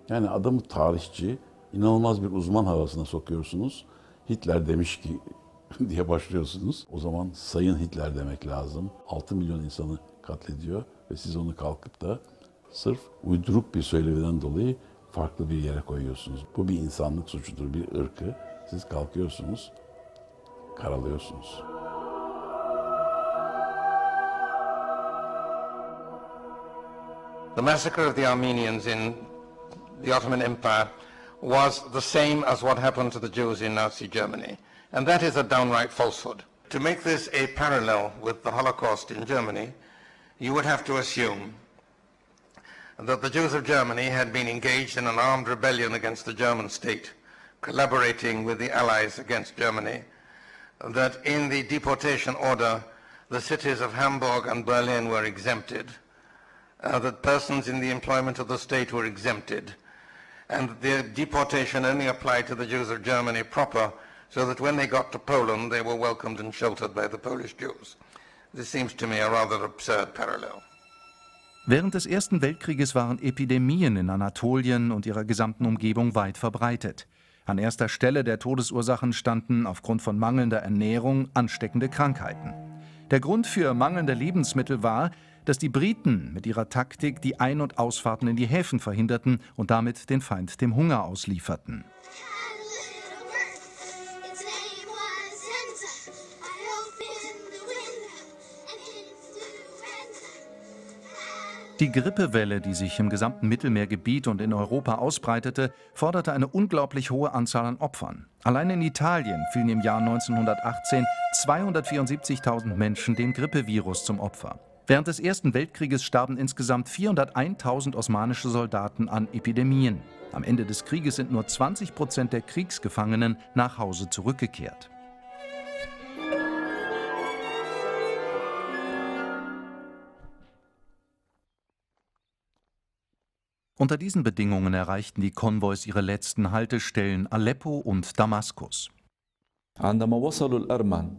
Yani adamı tarihçi, inanılmaz bir uzman havasına sokuyorsunuz. Hitler demiş ki diye başlıyorsunuz. O zaman Sayın Hitler demek lazım. 6 milyon insanı katlediyor ve siz onu kalkıp da sırf uyduruk bir söyleviden dolayı farklı bir yere koyuyorsunuz. Bu bir insanlık suçudur, bir ırkı. Siz kalkıyorsunuz, karalıyorsunuz. The massacre of the Armenians in the Ottoman Empire was the same as what happened to the Jews in Nazi Germany. And that is a downright falsehood. To make this a parallel with the Holocaust in Germany, you would have to assume that the Jews of Germany had been engaged in an armed rebellion against the German state, collaborating with the Allies against Germany, that in the deportation order, the cities of Hamburg and Berlin were exempted, uh, that persons in the employment of the state were exempted, and that the deportation only applied to the Jews of Germany proper, so that when they got to Poland, they were welcomed and sheltered by the Polish Jews. This seems to me a rather absurd parallel. Während des Ersten Weltkrieges waren Epidemien in Anatolien und ihrer gesamten Umgebung weit verbreitet. An erster Stelle der Todesursachen standen aufgrund von mangelnder Ernährung ansteckende Krankheiten. Der Grund für mangelnde Lebensmittel war, dass die Briten mit ihrer Taktik die Ein- und Ausfahrten in die Häfen verhinderten und damit den Feind dem Hunger auslieferten. Die Grippewelle, die sich im gesamten Mittelmeergebiet und in Europa ausbreitete, forderte eine unglaublich hohe Anzahl an Opfern. Allein in Italien fielen im Jahr 1918 274.000 Menschen dem Grippevirus zum Opfer. Während des Ersten Weltkrieges starben insgesamt 401.000 osmanische Soldaten an Epidemien. Am Ende des Krieges sind nur 20 Prozent der Kriegsgefangenen nach Hause zurückgekehrt. Unter diesen Bedingungen erreichten die Konvois ihre letzten Haltestellen Aleppo und Damaskus. عندما وصلوا الأرمن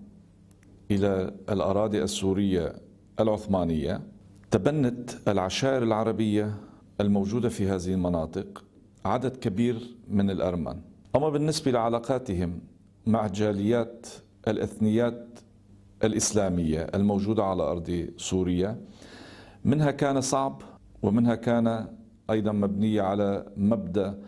إلى الأراضي السورية العثمانية تبنت العشائر العربية الموجودة في هذه المناطق عدد كبير من الأرمن أما بالنسبة لعلاقاتهم مع جاليات الإثنيات الإسلامية الموجودة على أرض سوريا منها كان صعب ومنها كان ايضا مبنيه على مبدا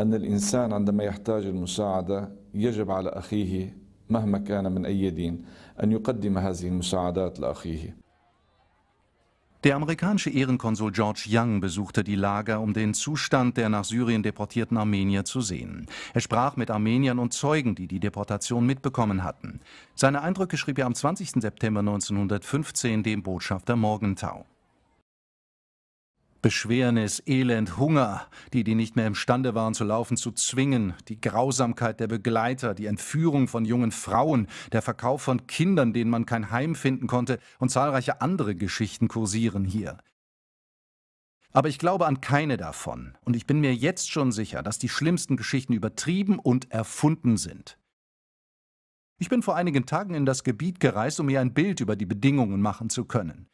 ان الانسان عندما يحتاج المساعده يجب على اخيه مهما كان من اي دين ان يقدم هذه المساعدات لاخيه. Der amerikanische Ehrenkonsul George Young besuchte die Lager, um den Zustand der nach Syrien deportierten Armenier zu sehen. Er sprach mit Armeniern und Zeugen, die die Deportation mitbekommen hatten. Seine Eindrücke schrieb er am 20. September 1915 dem Botschafter Morgenthau. Beschwernis, Elend, Hunger, die, die nicht mehr imstande waren zu laufen, zu zwingen, die Grausamkeit der Begleiter, die Entführung von jungen Frauen, der Verkauf von Kindern, denen man kein Heim finden konnte und zahlreiche andere Geschichten kursieren hier. Aber ich glaube an keine davon und ich bin mir jetzt schon sicher, dass die schlimmsten Geschichten übertrieben und erfunden sind. Ich bin vor einigen Tagen in das Gebiet gereist, um mir ein Bild über die Bedingungen machen zu können.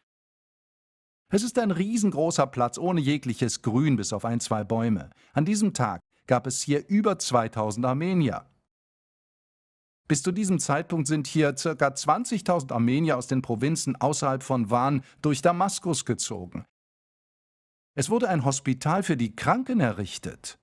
Es ist ein riesengroßer Platz ohne jegliches Grün bis auf ein, zwei Bäume. An diesem Tag gab es hier über 2000 Armenier. Bis zu diesem Zeitpunkt sind hier ca. 20.000 Armenier aus den Provinzen außerhalb von Van durch Damaskus gezogen. Es wurde ein Hospital für die Kranken errichtet.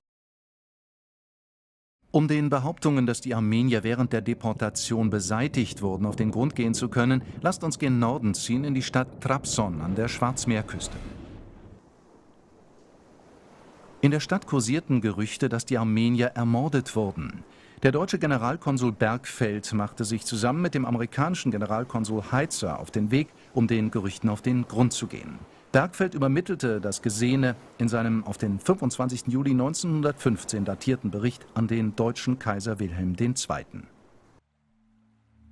Um den Behauptungen, dass die Armenier während der Deportation beseitigt wurden, auf den Grund gehen zu können, lasst uns gen Norden ziehen in die Stadt Trabzon an der Schwarzmeerküste. In der Stadt kursierten Gerüchte, dass die Armenier ermordet wurden. Der deutsche Generalkonsul Bergfeld machte sich zusammen mit dem amerikanischen Generalkonsul Heitzer auf den Weg, um den Gerüchten auf den Grund zu gehen. Bergfeld übermittelte das Gesehene in seinem auf den 25. Juli 1915 datierten Bericht an den deutschen Kaiser Wilhelm II.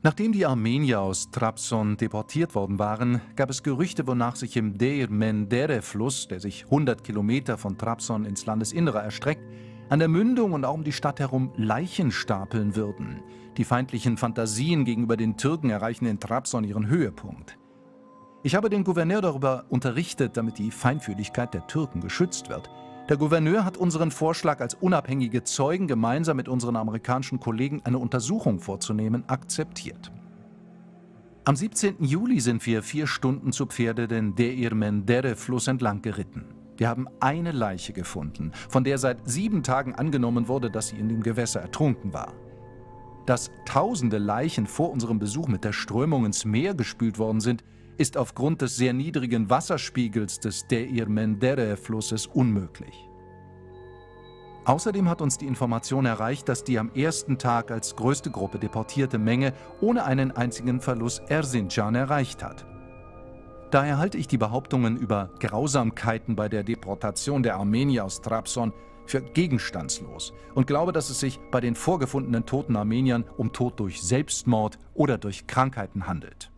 Nachdem die Armenier aus Trabzon deportiert worden waren, gab es Gerüchte, wonach sich im Deir Mendere-Fluss, der sich 100 Kilometer von Trabzon ins Landesinnere erstreckt, an der Mündung und auch um die Stadt herum Leichen stapeln würden. Die feindlichen Fantasien gegenüber den Türken erreichen in Trabzon ihren Höhepunkt. Ich habe den Gouverneur darüber unterrichtet, damit die Feinfühligkeit der Türken geschützt wird. Der Gouverneur hat unseren Vorschlag, als unabhängige Zeugen gemeinsam mit unseren amerikanischen Kollegen eine Untersuchung vorzunehmen, akzeptiert. Am 17. Juli sind wir vier Stunden zu Pferde den Deir Mendere-Fluss entlang geritten. Wir haben eine Leiche gefunden, von der seit sieben Tagen angenommen wurde, dass sie in dem Gewässer ertrunken war. Dass tausende Leichen vor unserem Besuch mit der Strömung ins Meer gespült worden sind, ist aufgrund des sehr niedrigen Wasserspiegels des Deir Mendere-Flusses unmöglich. Außerdem hat uns die Information erreicht, dass die am ersten Tag als größte Gruppe deportierte Menge ohne einen einzigen Verlust Erzincan erreicht hat. Daher halte ich die Behauptungen über Grausamkeiten bei der Deportation der Armenier aus Trabzon für gegenstandslos und glaube, dass es sich bei den vorgefundenen toten Armeniern um Tod durch Selbstmord oder durch Krankheiten handelt.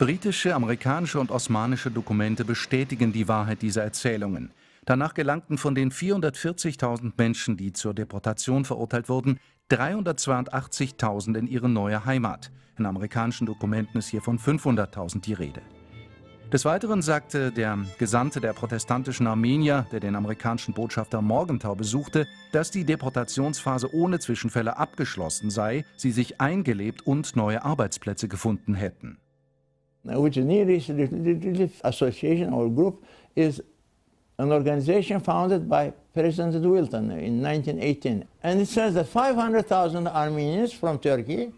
Britische, amerikanische und osmanische Dokumente bestätigen die Wahrheit dieser Erzählungen. Danach gelangten von den 440.000 Menschen, die zur Deportation verurteilt wurden, 382.000 in ihre neue Heimat. In amerikanischen Dokumenten ist hier von 500.000 die Rede. Des Weiteren sagte der Gesandte der protestantischen Armenier, der den amerikanischen Botschafter Morgenthau besuchte, dass die Deportationsphase ohne Zwischenfälle abgeschlossen sei, sie sich eingelebt und neue Arbeitsplätze gefunden hätten. Which Near Relief Association or group is an organization founded by President Wilton in 1918. And it says that 500,000 Armenians from Turkey,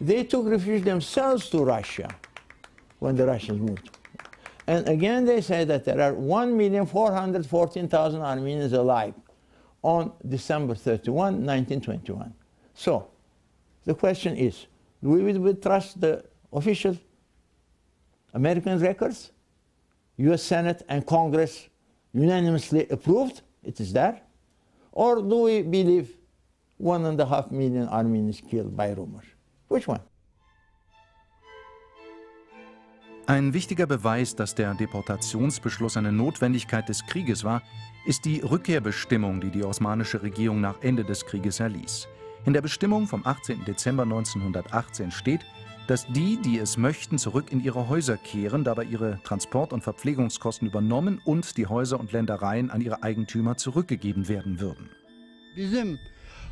they took refuge themselves to Russia when the Russians moved. And again, they say that there are 1,414,000 Armenians alive on December 31, 1921. So, the question is, do we, we trust the official American records? US Senate and Congress unanimously approved, it is there? Or do we believe one and a half million Armenians killed by rumors? Which one? Ein wichtiger Beweis, dass der Deportationsbeschluss eine Notwendigkeit des Krieges war, ist die Rückkehrbestimmung, die die osmanische Regierung nach Ende des Krieges erließ. In der Bestimmung vom 18. Dezember 1918 steht, dass die, die es möchten, zurück in ihre Häuser kehren, dabei ihre Transport- und Verpflegungskosten übernommen und die Häuser und Ländereien an ihre Eigentümer zurückgegeben werden würden. Bizim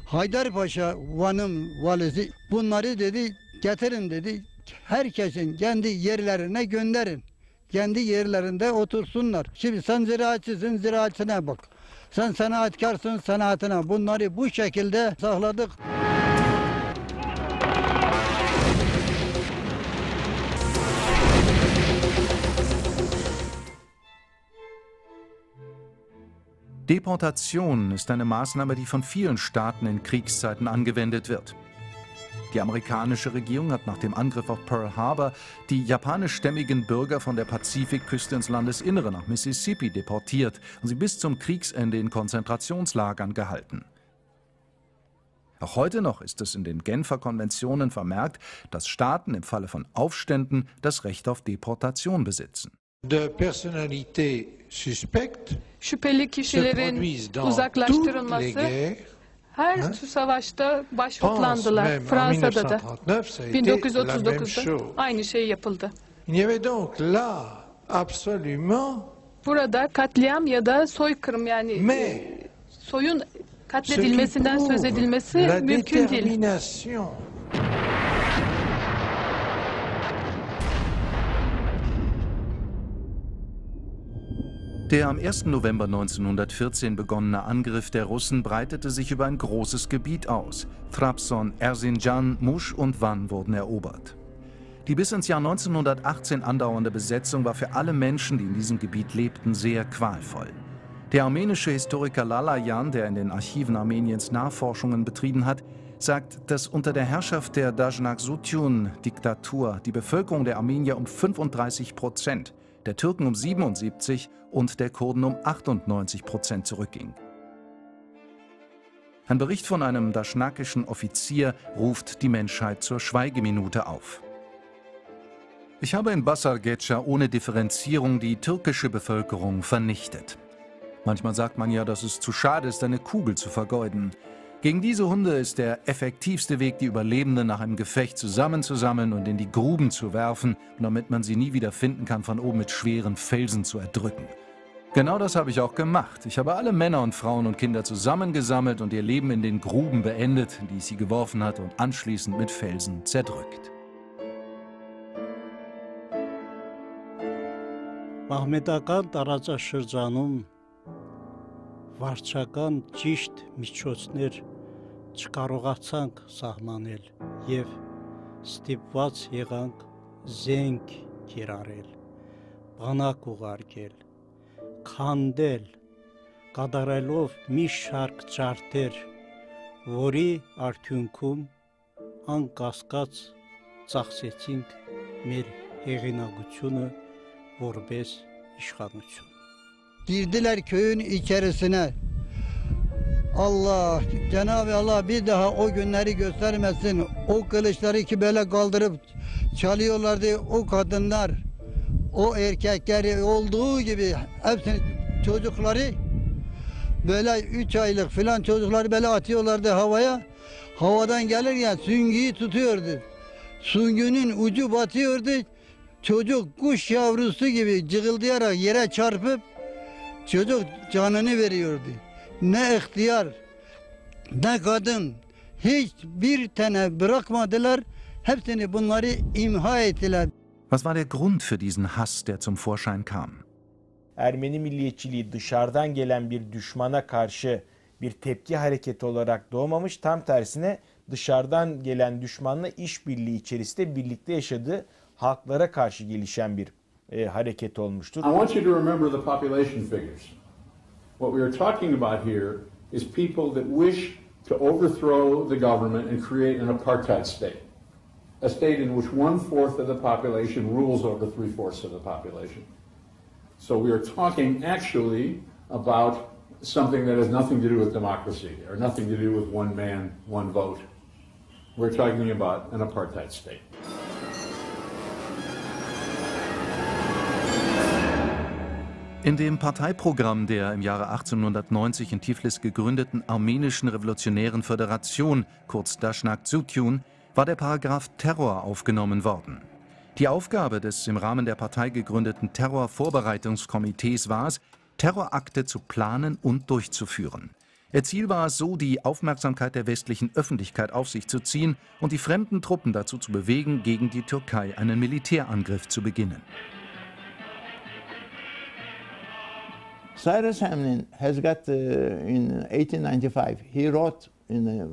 Haydarpaşa Van'ın valisi bunları dedi getirin dedi herkesin kendi yerlerine gönderin. Kendi yerlerinde otursunlar. Şimdi sen ziraatçısın ziraatine bak. Sen sanatkarsın sanatına. Bunları bu şekilde sakladık. Deportation ist eine Maßnahme, die von vielen Staaten in Kriegszeiten angewendet wird. Die amerikanische Regierung hat nach dem Angriff auf Pearl Harbor die japanischstämmigen Bürger von der Pazifikküste ins Landesinnere nach Mississippi deportiert und sie bis zum Kriegsende in Konzentrationslagern gehalten. Auch heute noch ist es in den Genfer Konventionen vermerkt, dass Staaten im Falle von Aufständen das Recht auf Deportation besitzen. şüpheli kişilerin uzaklaştırılması her savaşta başvurtlandılar. Fransa'da da. 1939'da aynı şey yapıldı. Burada katliam ya da soykırım yani e, soyun katledilmesinden söz edilmesi mümkün değil. Der am 1. November 1914 begonnene Angriff der Russen breitete sich über ein großes Gebiet aus. Trabzon, Erzincan, Musch und Van wurden erobert. Die bis ins Jahr 1918 andauernde Besetzung war für alle Menschen, die in diesem Gebiet lebten, sehr qualvoll. Der armenische Historiker Lalayan, der in den Archiven Armeniens Nachforschungen betrieben hat, sagt, dass unter der Herrschaft der Dajnak-Sutjun-Diktatur die Bevölkerung der Armenier um 35 Prozent, der Türken um 77 und der Kurden um 98 Prozent zurückging. Ein Bericht von einem daschnakischen Offizier ruft die Menschheit zur Schweigeminute auf. Ich habe in Basargeca ohne Differenzierung die türkische Bevölkerung vernichtet. Manchmal sagt man ja, dass es zu schade ist, eine Kugel zu vergeuden. Gegen diese Hunde ist der effektivste Weg, die Überlebenden nach einem Gefecht zusammenzusammeln und in die Gruben zu werfen, damit man sie nie wieder finden kann, von oben mit schweren Felsen zu erdrücken. Genau das habe ich auch gemacht. Ich habe alle Männer und Frauen und Kinder zusammengesammelt und ihr Leben in den Gruben beendet, in die ich sie geworfen hatte und anschließend mit Felsen zerdrückt. Մահմեդական տարածաշրջանում վարչական ճիշտ միջոցներ չկարողացանք սահմանել եւ ստիպված եղանք զենք կիրառել, բանակ ուղարկել, քանդել, կատարելով մի շարք ջարդեր, որի արդյունքում անկասկած ծախսեցինք մեր հեղինակությունը որպես իշխանություն։ Girdiler köyün içerisine. Allah, Cenab-ı Allah bir daha o günleri göstermesin. O kılıçları ki böyle kaldırıp çalıyorlardı o kadınlar, o erkekleri olduğu gibi hepsini çocukları böyle üç aylık filan çocukları böyle atıyorlardı havaya. Havadan gelirken süngüyü tutuyordu. Süngünün ucu batıyordu. çocuk kuş yavrusu gibi cıgıldayarak yere çarpıp çocuk canını veriyordu. Ne ihtiyar ne kadın hiçbir tane bırakmadılar. Hepsini bunları imha ettiler. Was war der Grund für diesen Hass, der zum Vorschein kam? Ermeni milliyetçiliği dışarıdan gelen bir düşmana karşı bir tepki hareketi olarak doğmamış. Tam tersine dışarıdan gelen düşmanla işbirliği içerisinde birlikte yaşadığı halklara karşı gelişen bir e, hareket olmuştur. I want you to remember the population figures. What we are talking about here is people that wish to overthrow the government and create an apartheid state. A state in which one fourth of the population rules over three fourths of the population. So we are talking actually about something that has nothing to do with democracy or nothing to do with one man, one vote. We're talking about an apartheid state. In dem Parteiprogramm der im Jahre 1890 in Tiflis gegründeten Armenischen Revolutionären Föderation, kurz Dashnak Zutyun, war der Paragraph Terror aufgenommen worden. Die Aufgabe des im Rahmen der Partei gegründeten Terrorvorbereitungskomitees war es, Terrorakte zu planen und durchzuführen. Ihr Ziel war es so, die Aufmerksamkeit der westlichen Öffentlichkeit auf sich zu ziehen und die fremden Truppen dazu zu bewegen, gegen die Türkei einen Militärangriff zu beginnen. Cyrus Hamlin has got uh, in 1895, he wrote in a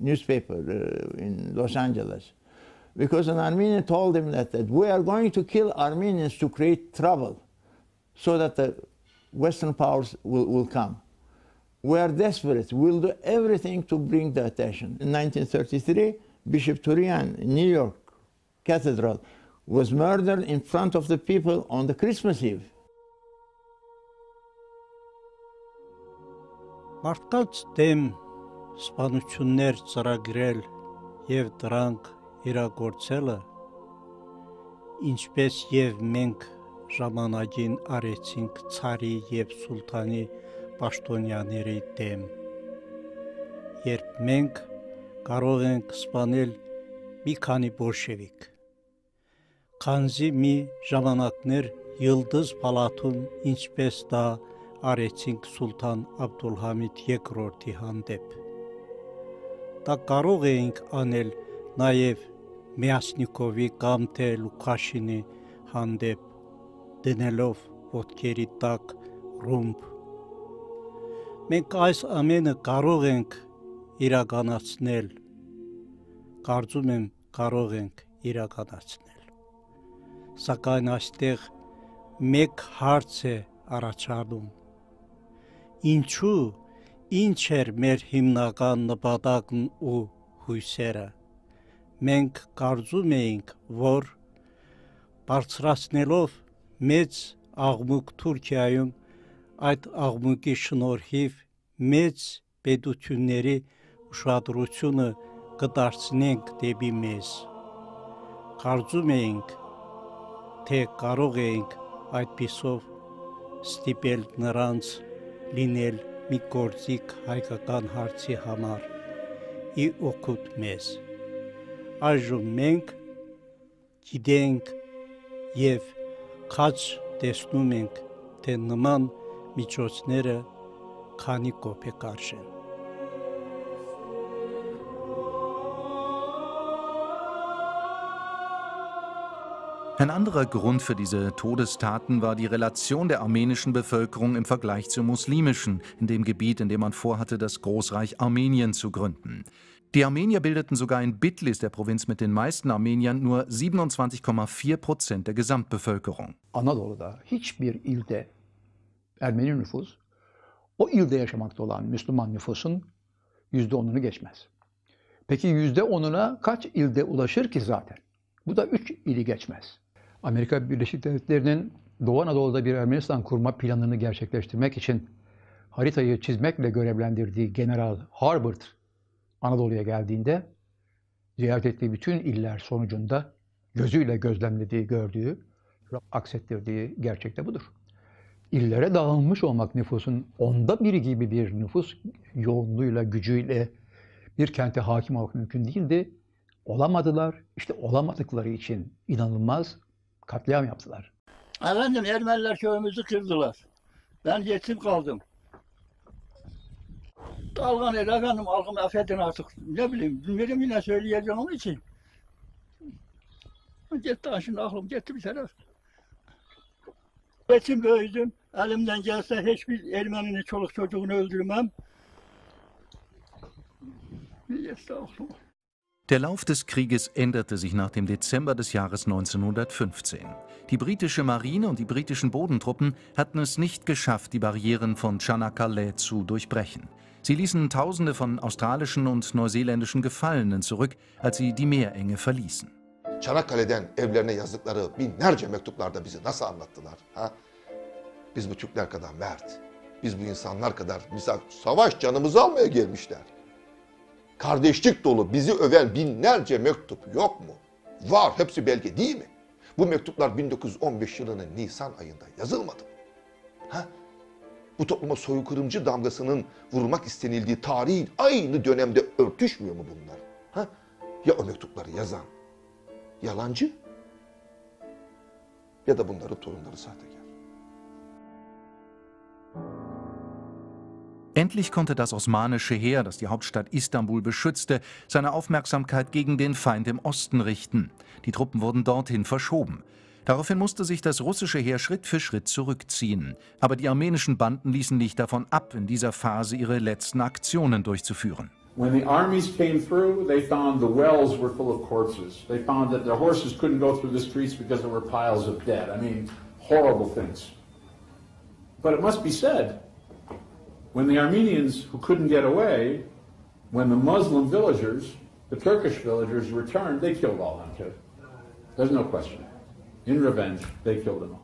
newspaper uh, in Los Angeles, because an Armenian told him that, that we are going to kill Armenians to create trouble so that the Western powers will, will come. We are desperate. We'll do everything to bring the attention. In 1933, Bishop Turian in New York Cathedral was murdered in front of the people on the Christmas Eve. Մարդկանց դեմ սպանություններ ծրագրել եւ դրանք իրագործելը ինչպես եւ մենք ժամանակին արեցինք ցարի եւ սուլտանի պաշտոնյաների դեմ երբ մենք կարող ենք սպանել մի քանի բոլշևիկ քանզի մի ժամանակներ Yıldız Պալատում ինչպես դա արեցինք Սուլթան Աբդուլհամիդ II-ի հանդեպ։ Դա կարող էինք անել նաև Միասնիկովի կամ թե Լուկաշինի հանդեպ դնելով ոտքերի տակ ռումբ։ Մենք այս ամենը կարող ենք իրականացնել։ Կարծում եմ կարող ենք իրականացնել։ Սակայն այստեղ մեկ հարց է առաջանում Ինչու ինչ էր մեր հիմնական նպատակն ու հույսերը։ Մենք կարծում էինք, որ բարձրացնելով մեծ աղմուկ Թուրքիայում այդ աղմուկի շնորհիվ մեծ պետությունների ուշադրությունը կդարձնենք դեպի մեզ։ Կարծում էինք, թե կարող էինք այդպիսով ստիպել նրանց լինել մի գործիք հայկական հարցի համար ի օգուտ մեզ այժմ մենք գիտենք եւ քաչ տեսնում ենք թե նման միջոցները քանի կոպեկ արժեն Ein anderer Grund für diese Todestaten war die Relation der armenischen Bevölkerung im Vergleich zur muslimischen, in dem Gebiet, in dem man vorhatte, das Großreich Armenien zu gründen. Die Armenier bildeten sogar in Bitlis, der Provinz mit den meisten Armeniern, nur 27,4 Prozent der Gesamtbevölkerung. Anadolu'da hiçbir ilde Ermeni nüfus ilde yaşamakta olan Müslüman nüfusun. Peki yüzde onuna kaç ilde ulaşır ki zaten? Bu da üç ili geçmez. Amerika Birleşik Devletleri'nin Doğu Anadolu'da bir Ermenistan kurma planını gerçekleştirmek için haritayı çizmekle görevlendirdiği General Harbert Anadolu'ya geldiğinde ziyaret ettiği bütün iller sonucunda gözüyle gözlemlediği, gördüğü, aksettirdiği gerçek de budur. İllere dağılmış olmak nüfusun onda biri gibi bir nüfus yoğunluğuyla, gücüyle bir kente hakim olmak mümkün değildi. Olamadılar. İşte olamadıkları için inanılmaz katliam yaptılar. Efendim Ermeniler köyümüzü kırdılar. Ben yetim kaldım. Dalgan el efendim halkım affedin artık. Ne bileyim bilmiyorum yine söyleyeceğim onun için. Gitti şimdi aklım gitti bir taraf. Yetim büyüdüm. Elimden gelse hiçbir Ermeninin çoluk çocuğunu öldürmem. Yetti aklım. Der Lauf des Krieges änderte sich nach dem Dezember des Jahres 1915. Die britische Marine und die britischen Bodentruppen hatten es nicht geschafft, die Barrieren von Chanakale zu durchbrechen. Sie ließen Tausende von australischen und neuseeländischen Gefallenen zurück, als sie die Meerenge verließen. Çanakkale'den evlerine yazdıkları binlerce mektuplarda bizi nasıl anlattılar? Ha? Biz bu Türkler kadar mert, biz bu insanlar kadar misal savaş canımızı almaya gelmişler. Kardeşlik dolu bizi öven binlerce mektup yok mu? Var, hepsi belge değil mi? Bu mektuplar 1915 yılının Nisan ayında yazılmadı? Ha? Bu topluma soykırımcı damgasının vurulmak istenildiği tarihin aynı dönemde örtüşmüyor mu bunlar? Ha? Ya o mektupları yazan yalancı ya da bunların torunları sahtekar. Endlich konnte das osmanische Heer, das die Hauptstadt Istanbul beschützte, seine Aufmerksamkeit gegen den Feind im Osten richten. Die Truppen wurden dorthin verschoben. Daraufhin musste sich das russische Heer Schritt für Schritt zurückziehen. Aber die armenischen Banden ließen nicht davon ab, in dieser Phase ihre letzten Aktionen durchzuführen. When the armies came through, they found the wells were full of corpses. They found that their horses couldn't go through the streets because there were piles of dead. I mean, horrible things. But it must be said, when the Armenians who couldn't get away, when the Muslim villagers, the Turkish villagers returned, they killed all them too. There's no question. In revenge, they killed them all.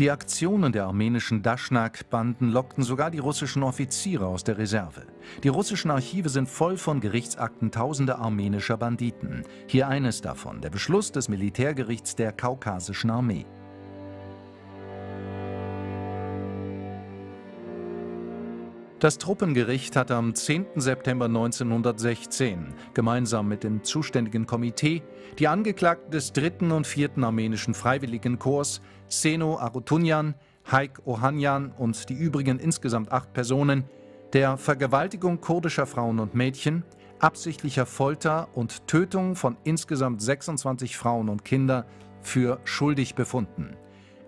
Die Aktionen der armenischen Daschnak-Banden lockten sogar die russischen Offiziere aus der Reserve. Die russischen Archive sind voll von Gerichtsakten tausender armenischer Banditen. Hier eines davon, der Beschluss des Militärgerichts der kaukasischen Armee. Das Truppengericht hat am 10. September 1916 gemeinsam mit dem zuständigen Komitee die Angeklagten des 3. und 4. armenischen Freiwilligenkorps Seno Arutunyan, Haik Ohanyan und die übrigen insgesamt acht Personen der Vergewaltigung kurdischer Frauen und Mädchen, absichtlicher Folter und Tötung von insgesamt 26 Frauen und Kindern für schuldig befunden.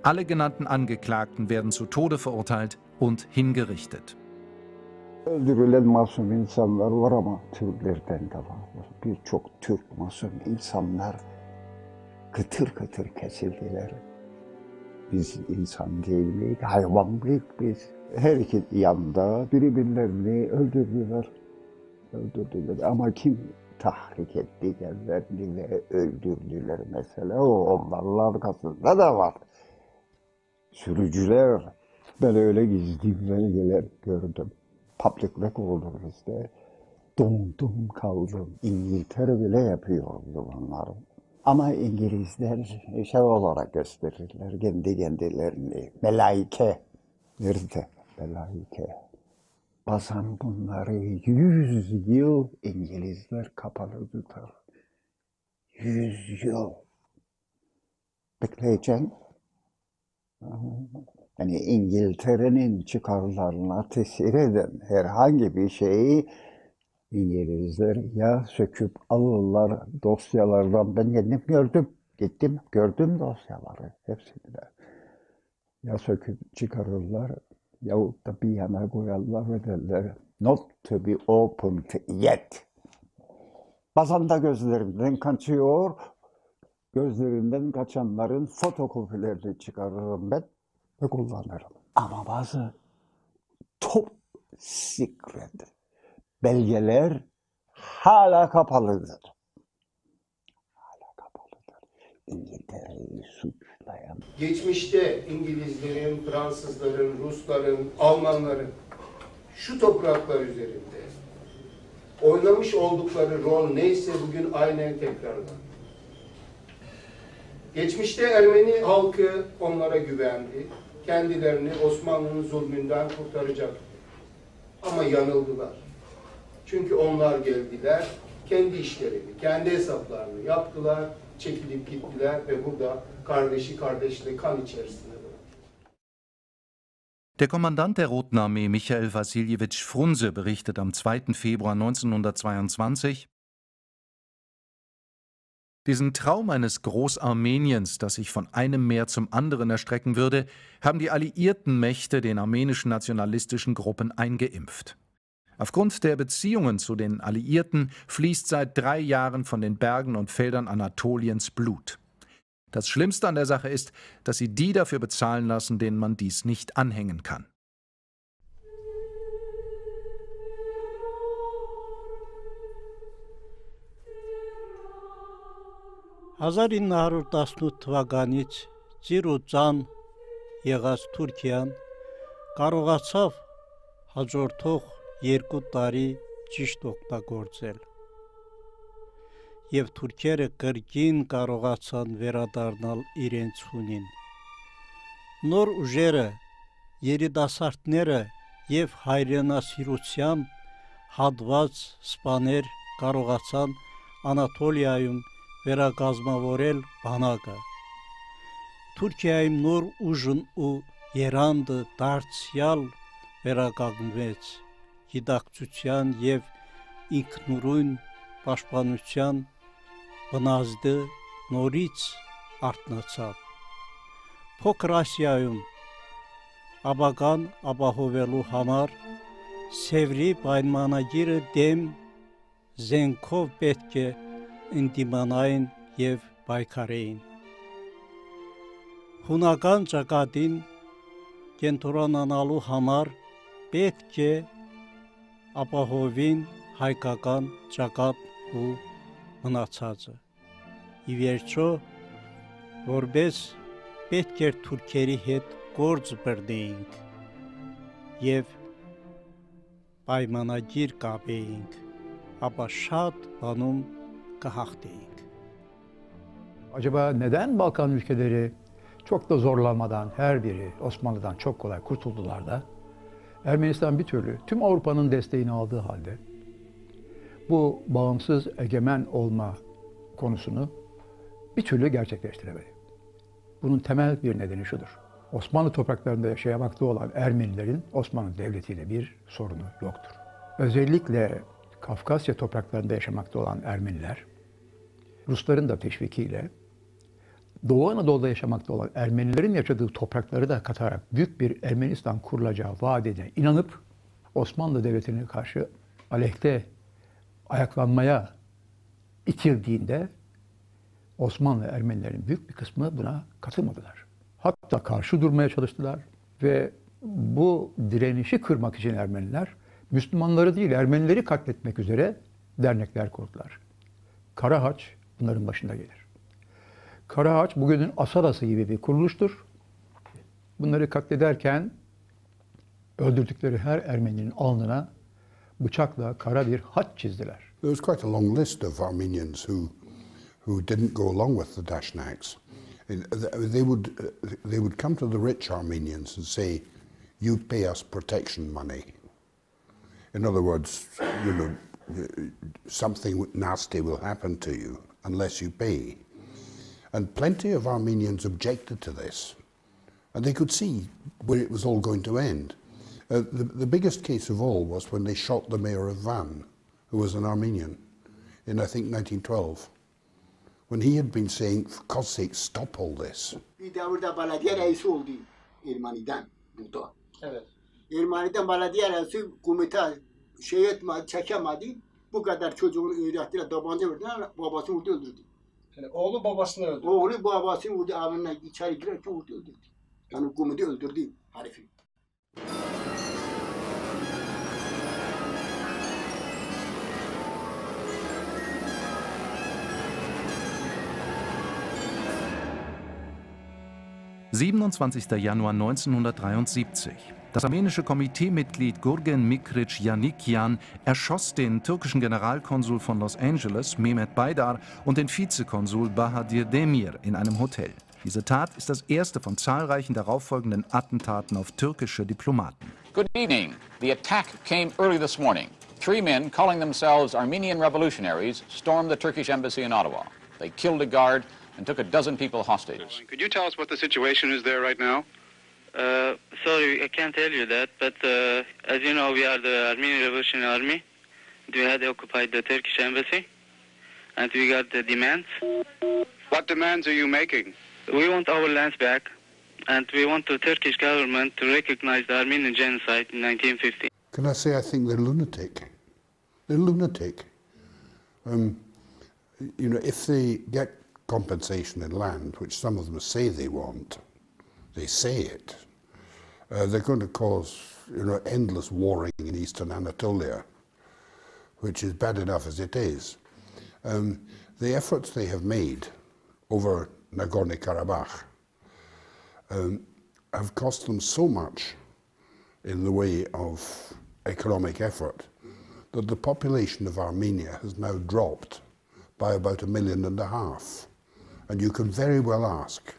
Alle genannten Angeklagten werden zu Tode verurteilt und hingerichtet. Öldürülen masum insanlar var ama Türklerden de var. Birçok Türk masum insanlar kıtır kıtır kesildiler. Biz insan değil miyik? Hayvan mıyık biz? Her iki yanda birbirlerini öldürdüler. Öldürdüler ama kim tahrik etti kendilerini ve öldürdüler mesela o onların arkasında da var. Sürücüler. Ben öyle gizli belgeler gördüm. Public record'umuzda dondum kaldım. İngiltere bile yapıyordu bunları. Ama İngilizler şey olarak gösterirler kendi kendilerini. Melaike. Nerede? Melaike. Bazen bunları yüz yıl İngilizler kapalı tutar. Yüz yıl. Bekleyeceksin. Yani İngiltere'nin çıkarlarına tesir eden herhangi bir şeyi İngilizler ya söküp alırlar dosyalardan. Ben kendim gördüm. Gittim gördüm dosyaları hepsini de. Ya söküp çıkarırlar yahut da bir yana koyarlar ve derler not to be opened yet. Bazen de gözlerimden kaçıyor. Gözlerinden kaçanların fotokopilerini çıkarırım ben ve kullanırım. Ama bazı top secret belgeler hala kapalıdır. Hala kapalıdır. İngiltere'yi suçlayan. Geçmişte İngilizlerin, Fransızların, Rusların, Almanların şu topraklar üzerinde oynamış oldukları rol neyse bugün aynen tekrarlanıyor. Geçmişte Ermeni halkı onlara güvendi. Kendilerini Osmanlı'nın zulmünden kurtaracaktı. Ama yanıldılar. Çünkü onlar geldiler, kendi işlerini, kendi hesaplarını yaptılar, çekilip gittiler ve burada kardeşi kardeşle kan içerisinde Der Kommandant der Roten Armee Michael Wassiljewitsch Frunse berichtet am 2. Februar 1922, Diesen Traum eines Großarmeniens, das sich von einem Meer zum anderen erstrecken würde, haben die alliierten Mächte den armenischen nationalistischen Gruppen eingeimpft. Aufgrund der Beziehungen zu den Alliierten fließt seit drei Jahren von den Bergen und Feldern Anatoliens Blut. Das Schlimmste an der Sache ist, dass sie die dafür bezahlen lassen, denen man dies nicht anhängen kann. «1918 թվականից ծիր ու ծան եղած Թուրքիան կարողացավ հաջորդող երկու տարի ճիշտ օգտագործել եւ թուրքերը կրկին կարողացան վերադառնալ իրենց հունին։ Նոր ուժերը, երիտասարդները եւ հայրենասիրությամբ հատված սպաներ կարողացան Անատոլիայում վերակազմավորել բանակը։ Թուրքիայում նոր ուժն ու երանդը դարձյալ վերականգնվեց գիտակցության եւ ինքնուրույն պաշտպանության բնազդը նորից արտնացավ։ Փոքր Ասիայում աբական ապահովելու համար Սևրի պայմանագիրը դեմ զենքով պետք է ընդդիմանային եւ պայքարեին։ Հունական ճակատին կենտրոնանալու համար պետք է ապահովին հայկական ճակատ ու մնացածը։ Ի վերջո որպես պետք էր թուրքերի հետ գործ բռնեինք եւ պայմանագիր կապեինք, ապա շատ բանում kahahtik. Acaba neden Balkan ülkeleri çok da zorlanmadan her biri Osmanlı'dan çok kolay kurtuldular da Ermenistan bir türlü tüm Avrupa'nın desteğini aldığı halde bu bağımsız egemen olma konusunu bir türlü gerçekleştiremedi. Bunun temel bir nedeni şudur. Osmanlı topraklarında yaşayamakta olan Ermenilerin Osmanlı Devleti bir sorunu yoktur. Özellikle Kafkasya topraklarında yaşamakta olan Ermeniler, Rusların da teşvikiyle Doğu Anadolu'da yaşamakta olan Ermenilerin yaşadığı toprakları da katarak büyük bir Ermenistan kurulacağı vaadine inanıp Osmanlı Devleti'ne karşı aleyhte ayaklanmaya itildiğinde Osmanlı Ermenilerin büyük bir kısmı buna katılmadılar. Hatta karşı durmaya çalıştılar ve bu direnişi kırmak için Ermeniler Müslümanları değil Ermenileri katletmek üzere dernekler kurdular. Karahaç bunların başında gelir. Karahaç bugünün Asarası gibi bir kuruluştur. Bunları katlederken öldürdükleri her Ermeninin alnına bıçakla kara bir haç çizdiler. There was quite a long list of Armenians who who didn't go along with the Dashnaks. They would they would come to the rich Armenians and say, "You pay us protection money." In other words, you know, something nasty will happen to you unless you pay. And plenty of Armenians objected to this. And they could see where it was all going to end. Uh, the, the biggest case of all was when they shot the mayor of Van, who was an Armenian, in I think 1912, when he had been saying, for God's sake, stop all this. Ermani'den belediye reisi hükümete şey etmedi, çekemedi. Bu kadar çocuğun öğrettiler, tabanca verdiler, babasını vurdu öldürdü. Yani oğlu babasını öldürdü. Oğlu babasını vurdu, evine içeri girerken vurdu öldürdü. Yani hükümeti öldürdü herifi. 27. Januar 1973. Das armenische Komiteemitglied Gurgen Mikric Yanikyan erschoss den türkischen Generalkonsul von Los Angeles, Mehmet Baydar, und den Vizekonsul Bahadir Demir in einem Hotel. Diese Tat ist das erste von zahlreichen darauffolgenden Attentaten auf türkische Diplomaten. Good evening. The attack came early this morning. Three men calling themselves Armenian revolutionaries stormed the Turkish embassy in Ottawa. They killed a guard and took a dozen people hostage. Could you tell us what the situation is there right now? Uh, sorry, I can't tell you that, but uh, as you know, we are the Armenian Revolutionary Army. We had occupied the Turkish embassy, and we got the demands. What demands are you making? We want our lands back, and we want the Turkish government to recognize the Armenian genocide in 1950. Can I say I think they're lunatic? They're lunatic. Um, you know, if they get compensation in land, which some of them say they want, they say it, uh, they're going to cause, you know, endless warring in eastern Anatolia, which is bad enough as it is. Um, the efforts they have made over Nagorno-Karabakh um, have cost them so much in the way of economic effort that the population of Armenia has now dropped by about a million and a half. And you can very well ask,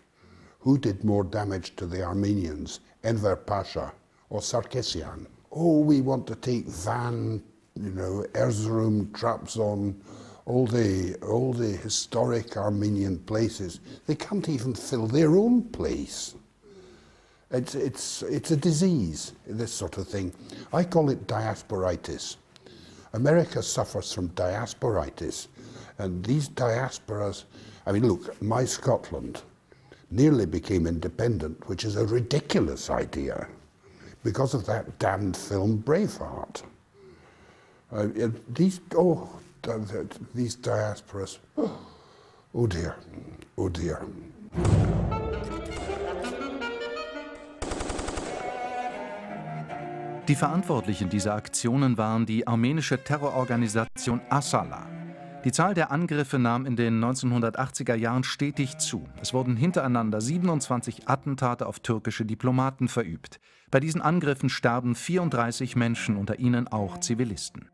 who did more damage to the Armenians, Enver Pasha or Sarkisian? Oh, we want to take Van, you know, Erzurum, Trabzon, all the, all the historic Armenian places. They can't even fill their own place. It's, it's, it's a disease, this sort of thing. I call it diasporitis. America suffers from diasporitis. And these diasporas, I mean, look, my Scotland nearly became independent, which is a ridiculous idea because of that damned film Braveheart. Uh, these, oh, these diasporas, oh, dear, oh dear. Die Verantwortlichen dieser Aktionen waren die armenische Terrororganisation Asala. Die Zahl der Angriffe nahm in den 1980er Jahren stetig zu. Es wurden hintereinander 27 Attentate auf türkische Diplomaten verübt. Bei diesen Angriffen starben 34 Menschen, unter ihnen auch Zivilisten.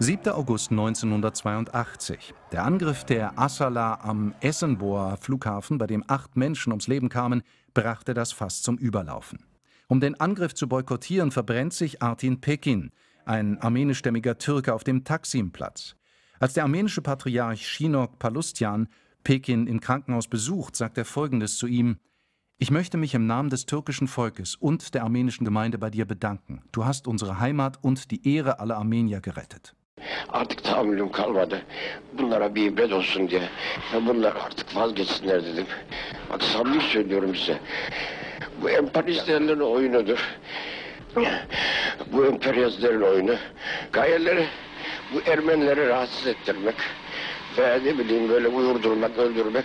7. August 1982. Der Angriff der Assala am Essenboer Flughafen, bei dem acht Menschen ums Leben kamen, brachte das Fass zum Überlaufen. Um den Angriff zu boykottieren, verbrennt sich Artin Pekin, ein armenischstämmiger Türke, auf dem Taksimplatz. Als der armenische Patriarch Shinok Palustian Pekin im Krankenhaus besucht, sagt er Folgendes zu ihm: Ich möchte mich im Namen des türkischen Volkes und der armenischen Gemeinde bei dir bedanken. Du hast unsere Heimat und die Ehre aller Armenier gerettet. Artık tahammülüm kalmadı. Bunlara bir ibret olsun diye. Ya bunlar artık vazgeçsinler dedim. Bak samimi söylüyorum size. Bu emperyalistlerin oyunudur. Bu emperyalistlerin oyunu. Gayeleri bu Ermenileri rahatsız ettirmek ve ne bileyim böyle uyurdurmak, öldürmek,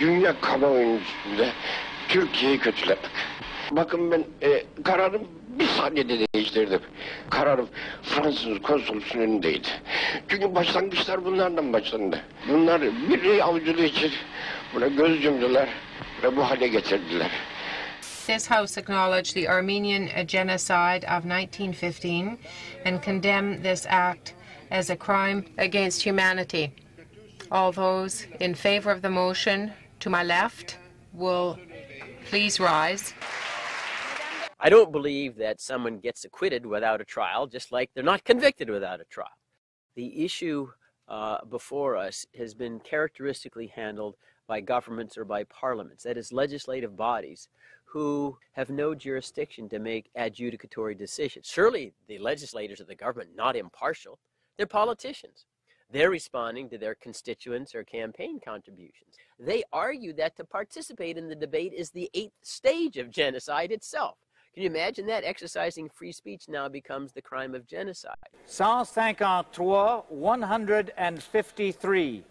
dünya kamuoyunun üstünde Türkiye'yi kötülemek. Bakın ben e, kararım bir saniyede değiştirdim. Kararım Fransız konsolosun önündeydi. Çünkü başlangıçlar bunlardan başlandı. Bunlar avcılığı için buna göz yumdular ve bu hale getirdiler. This House acknowledged the Armenian genocide of 1915 and condemned this act as a crime against humanity. All those in favor of the motion to my left will please rise. I don't believe that someone gets acquitted without a trial, just like they're not convicted without a trial. The issue uh, before us has been characteristically handled by governments or by parliaments, that is, legislative bodies who have no jurisdiction to make adjudicatory decisions. Surely the legislators of the government, not impartial, they're politicians. They're responding to their constituents or campaign contributions. They argue that to participate in the debate is the eighth stage of genocide itself. Can you imagine that? Exercising free speech now becomes the crime of genocide. 153, 153.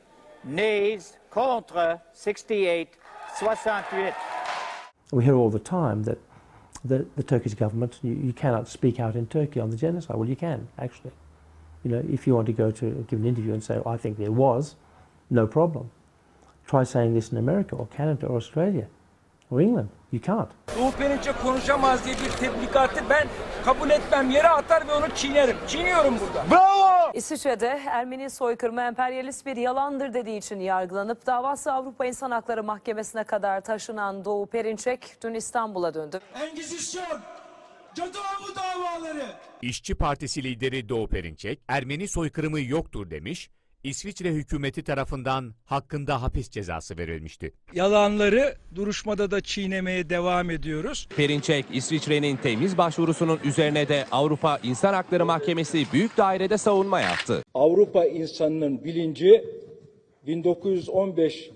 Nays, contre, 68, 68. We hear all the time that the, the Turkish government, you, you cannot speak out in Turkey on the genocide. Well, you can, actually. You know, if you want to go to give an interview and say, I think there was, no problem. Try saying this in America or Canada or Australia or England. You can't. Doğu Perinçe konuşamaz diye bir tebligatı ben kabul etmem. Yere atar ve onu çiğnerim. Çiğniyorum burada. Bravo! İsviçre'de Ermeni soykırımı emperyalist bir yalandır dediği için yargılanıp davası Avrupa İnsan Hakları Mahkemesi'ne kadar taşınan Doğu Perinçek dün İstanbul'a döndü. Engizisyon, cadı avı davaları. İşçi Partisi lideri Doğu Perinçek, Ermeni soykırımı yoktur demiş, İsviçre hükümeti tarafından hakkında hapis cezası verilmişti. Yalanları duruşmada da çiğnemeye devam ediyoruz. Perinçek, İsviçre'nin temiz başvurusunun üzerine de Avrupa İnsan Hakları Mahkemesi Büyük Dairede savunma yaptı. Avrupa insanının bilinci 1915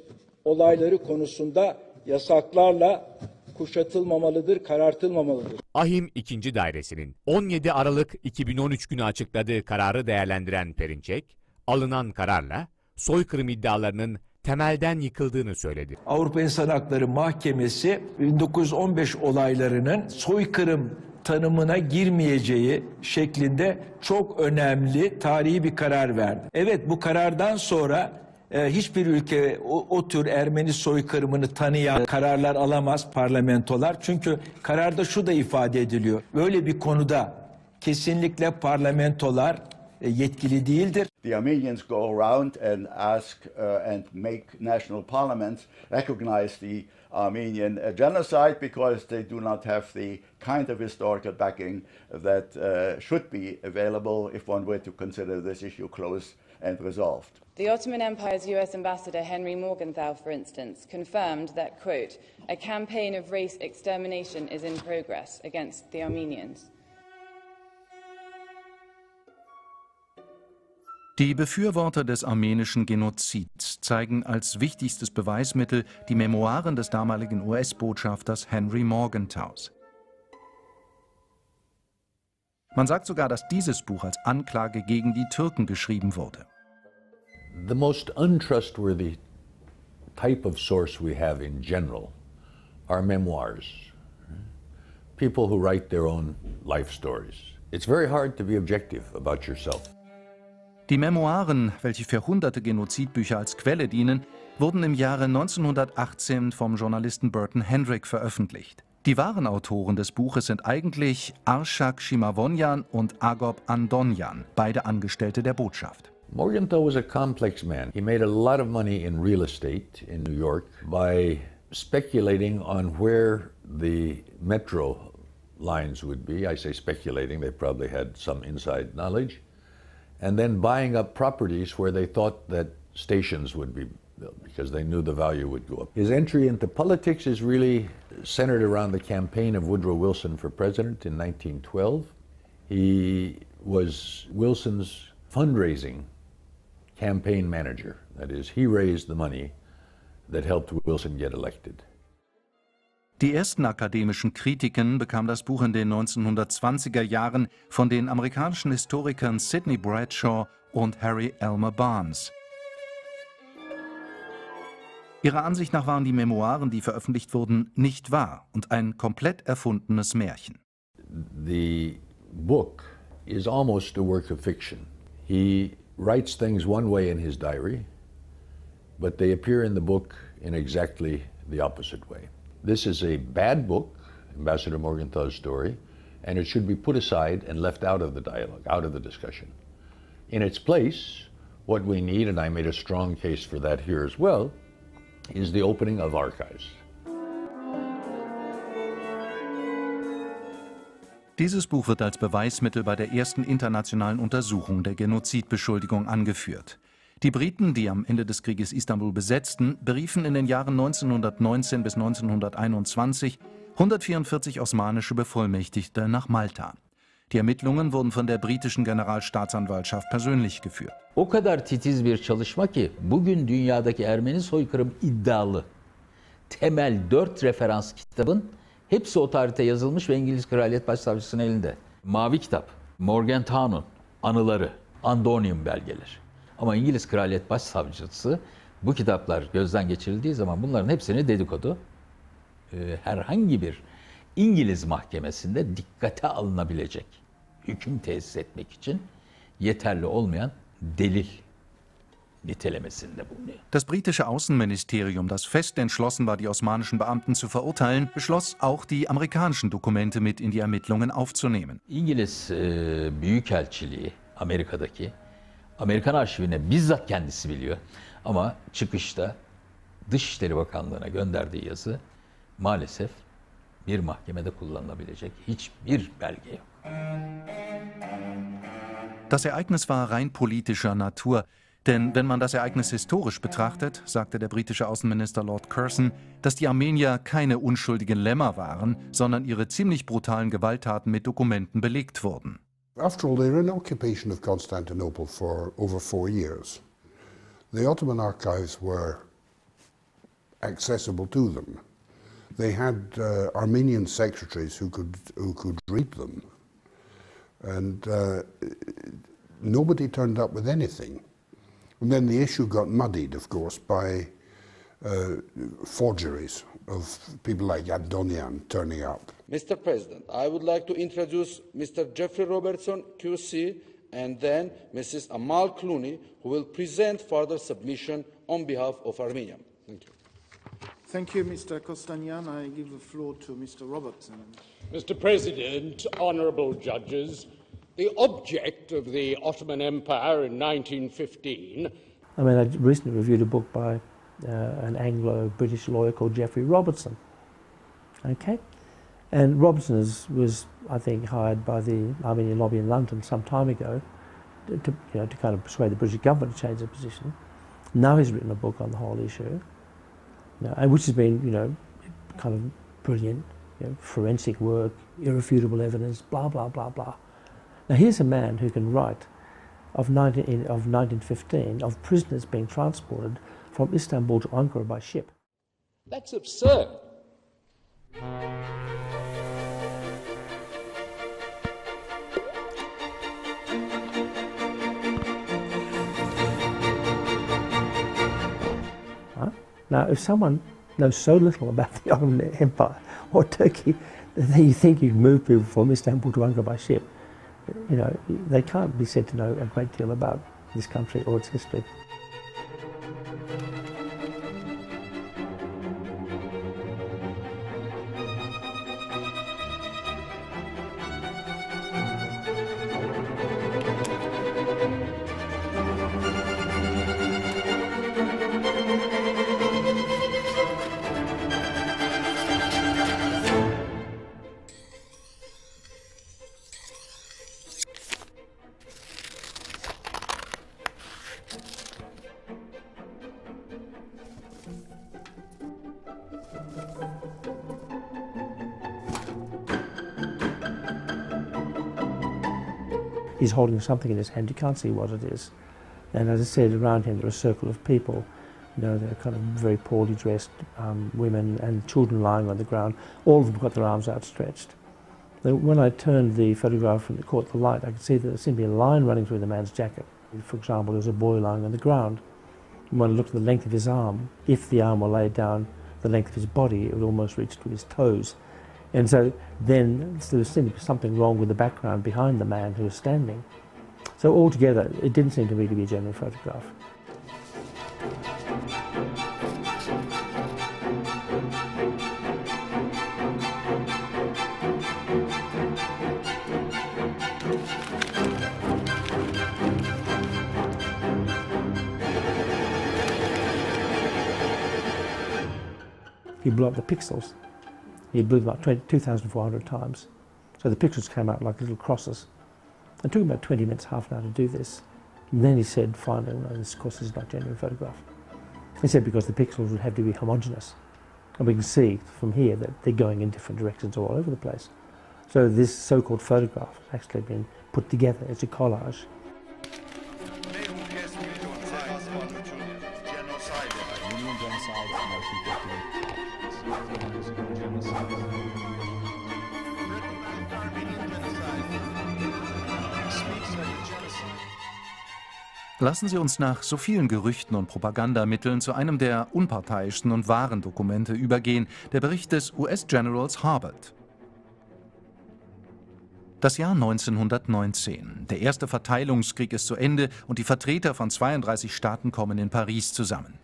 olayları konusunda yasaklarla kuşatılmamalıdır, karartılmamalıdır. Ahim 2. Dairesi'nin 17 Aralık 2013 günü açıkladığı kararı değerlendiren Perinçek, alınan kararla soykırım iddialarının temelden yıkıldığını söyledi. Avrupa İnsan Hakları Mahkemesi 1915 olaylarının soykırım tanımına girmeyeceği şeklinde çok önemli tarihi bir karar verdi. Evet bu karardan sonra e, hiçbir ülke o, o tür Ermeni soykırımını tanıyan kararlar alamaz parlamentolar. Çünkü kararda şu da ifade ediliyor. Böyle bir konuda kesinlikle parlamentolar yetkili değildir. The Armenians go around and ask uh, and make national parliaments recognize the Armenian uh, genocide because they do not have the kind of historical backing that uh, should be available if one were to consider this issue closed and resolved. The Ottoman Empire's US ambassador Henry Morgenthau, for instance, confirmed that, quote, a campaign of race extermination is in progress against the Armenians. Die Befürworter des armenischen Genozids zeigen als wichtigstes Beweismittel die Memoiren des damaligen US-Botschafters Henry Morgenthaus. Man sagt sogar, dass dieses Buch als Anklage gegen die Türken geschrieben wurde. The most untrustworthy type of source we have in general are memoirs. People who write their own life stories. It's very hard to be objective about yourself. Die Memoiren, welche für hunderte Genozidbücher als Quelle dienen, wurden im Jahre 1918 vom Journalisten Burton Hendrick veröffentlicht. Die wahren Autoren des Buches sind eigentlich Arshak Shimavonyan und Agop Andonyan, beide Angestellte der Botschaft. Morgenthau was a complex man. He made a lot of money in real estate in New York by speculating on where the metro lines would be. I say speculating, they probably had some inside knowledge. And then buying up properties where they thought that stations would be built because they knew the value would go up. His entry into politics is really centered around the campaign of Woodrow Wilson for president in 1912. He was Wilson's fundraising campaign manager. That is, he raised the money that helped Wilson get elected. Die ersten akademischen Kritiken bekam das Buch in den 1920er Jahren von den amerikanischen Historikern Sidney Bradshaw und Harry Elmer Barnes. Ihrer Ansicht nach waren die Memoiren, die veröffentlicht wurden, nicht wahr und ein komplett erfundenes Märchen. The book is almost a work of fiction. He writes things one way in his diary, but they appear in the book in exactly the opposite way. This is a bad book, Ambassador Morgenthau's story, and it should be put aside and left out of the dialogue, out of the discussion. In its place, what we need, and I made a strong case for that here as well, is the opening of archives. Dieses Buch wird als Beweismittel bei der ersten internationalen Untersuchung der Genozidbeschuldigung angeführt. Die Briten, die am Ende des Krieges Istanbul besetzten, beriefen in den Jahren 1919 bis 1921 144 osmanische Bevollmächtigte nach Malta. Die Ermittlungen wurden von der britischen Generalstaatsanwaltschaft persönlich geführt. O kadar titiz bir çalışma ki bugün dünyadaki Ermeni soykırım iddialı temel dört referans kitabın hepsi o tarihte yazılmış ve İngiliz Kraliyet Başsavcısının elinde. Mavi Kitap, Morgenthau'nun anıları, Andonium belgeleri. Ama İngiliz Kraliyet Başsavcısı bu kitaplar gözden geçirildiği zaman bunların hepsini dedikodu e, herhangi bir İngiliz mahkemesinde dikkate alınabilecek hüküm tesis etmek için yeterli olmayan delil. Das britische Außenministerium, das fest entschlossen war, die osmanischen Beamten zu verurteilen, beschloss auch die amerikanischen Dokumente mit in die Ermittlungen aufzunehmen. İngiliz e, Büyükelçiliği Amerika'daki Amerikan arşivine bizzat kendisi biliyor. Ama çıkışta Dışişleri Bakanlığı'na gönderdiği yazı maalesef bir mahkemede kullanılabilecek hiçbir belge yok. Das Ereignis war rein politischer Natur. Denn wenn man das Ereignis historisch betrachtet, sagte der britische Außenminister Lord Curzon, dass die Armenier keine unschuldigen Lämmer waren, sondern ihre ziemlich brutalen Gewalttaten mit Dokumenten belegt wurden. After all, they were in occupation of Constantinople for over four years. The Ottoman archives were accessible to them. They had uh, Armenian secretaries who could, who could read them. And uh, nobody turned up with anything. And then the issue got muddied, of course, by uh, forgeries of people like Adonian turning up. Mr. President, I would like to introduce Mr. Jeffrey Robertson, QC, and then Mrs. Amal Clooney, who will present further submission on behalf of Armenia. Thank you. Thank you, Mr. Kostanyan. I give the floor to Mr. Robertson. Mr. President, honourable judges, the object of the Ottoman Empire in 1915. I mean, I recently reviewed a book by uh, an Anglo-British lawyer called Jeffrey Robertson. Okay, and Robertson is, was, I think, hired by the Armenian lobby in London some time ago to, you know, to kind of persuade the British government to change their position. Now he's written a book on the whole issue, you know, and which has been, you know, kind of brilliant, you know, forensic work, irrefutable evidence, blah blah blah blah. Now here's a man who can write of, 19, of 1915 of prisoners being transported from Istanbul to Ankara by ship. That's absurd. Now, if someone knows so little about the Ottoman Empire or Turkey that you think you can move people from Istanbul to Ankara by ship, you know, they can't be said to know a great deal about this country or its history. Holding something in his hand. You can't see what it is. And as I said, around him there are a circle of people. You know, they're kind of very poorly dressed um, women and children lying on the ground. All of them got their arms outstretched. when I turned the photograph and caught the light, I could see that there seemed to be a line running through the man's jacket. For example, there was a boy lying on the ground. When I looked at the length of his arm, if the arm were laid down the length of his body, it would almost reach to his toes. And so then there be something wrong with the background behind the man who was standing. So altogether, it didn't seem to me to be a genuine photograph. He blew up the pixels he blew them up 2,400 times. So the pictures came out like little crosses. It took about 20 minutes, half an hour to do this. And then he said, finally, no, this of course is not genuine photograph. He said because the pixels would have to be homogeneous. And we can see from here that they're going in different directions all over the place. So this so-called photograph has actually been put together as a collage. Lassen Sie uns nach so vielen Gerüchten und Propagandamitteln zu einem der unparteiischsten und wahren Dokumente übergehen, der Bericht des US-Generals Harbert. Das Jahr 1919. Der erste Verteilungskrieg ist zu Ende und die Vertreter von 32 Staaten kommen in Paris zusammen.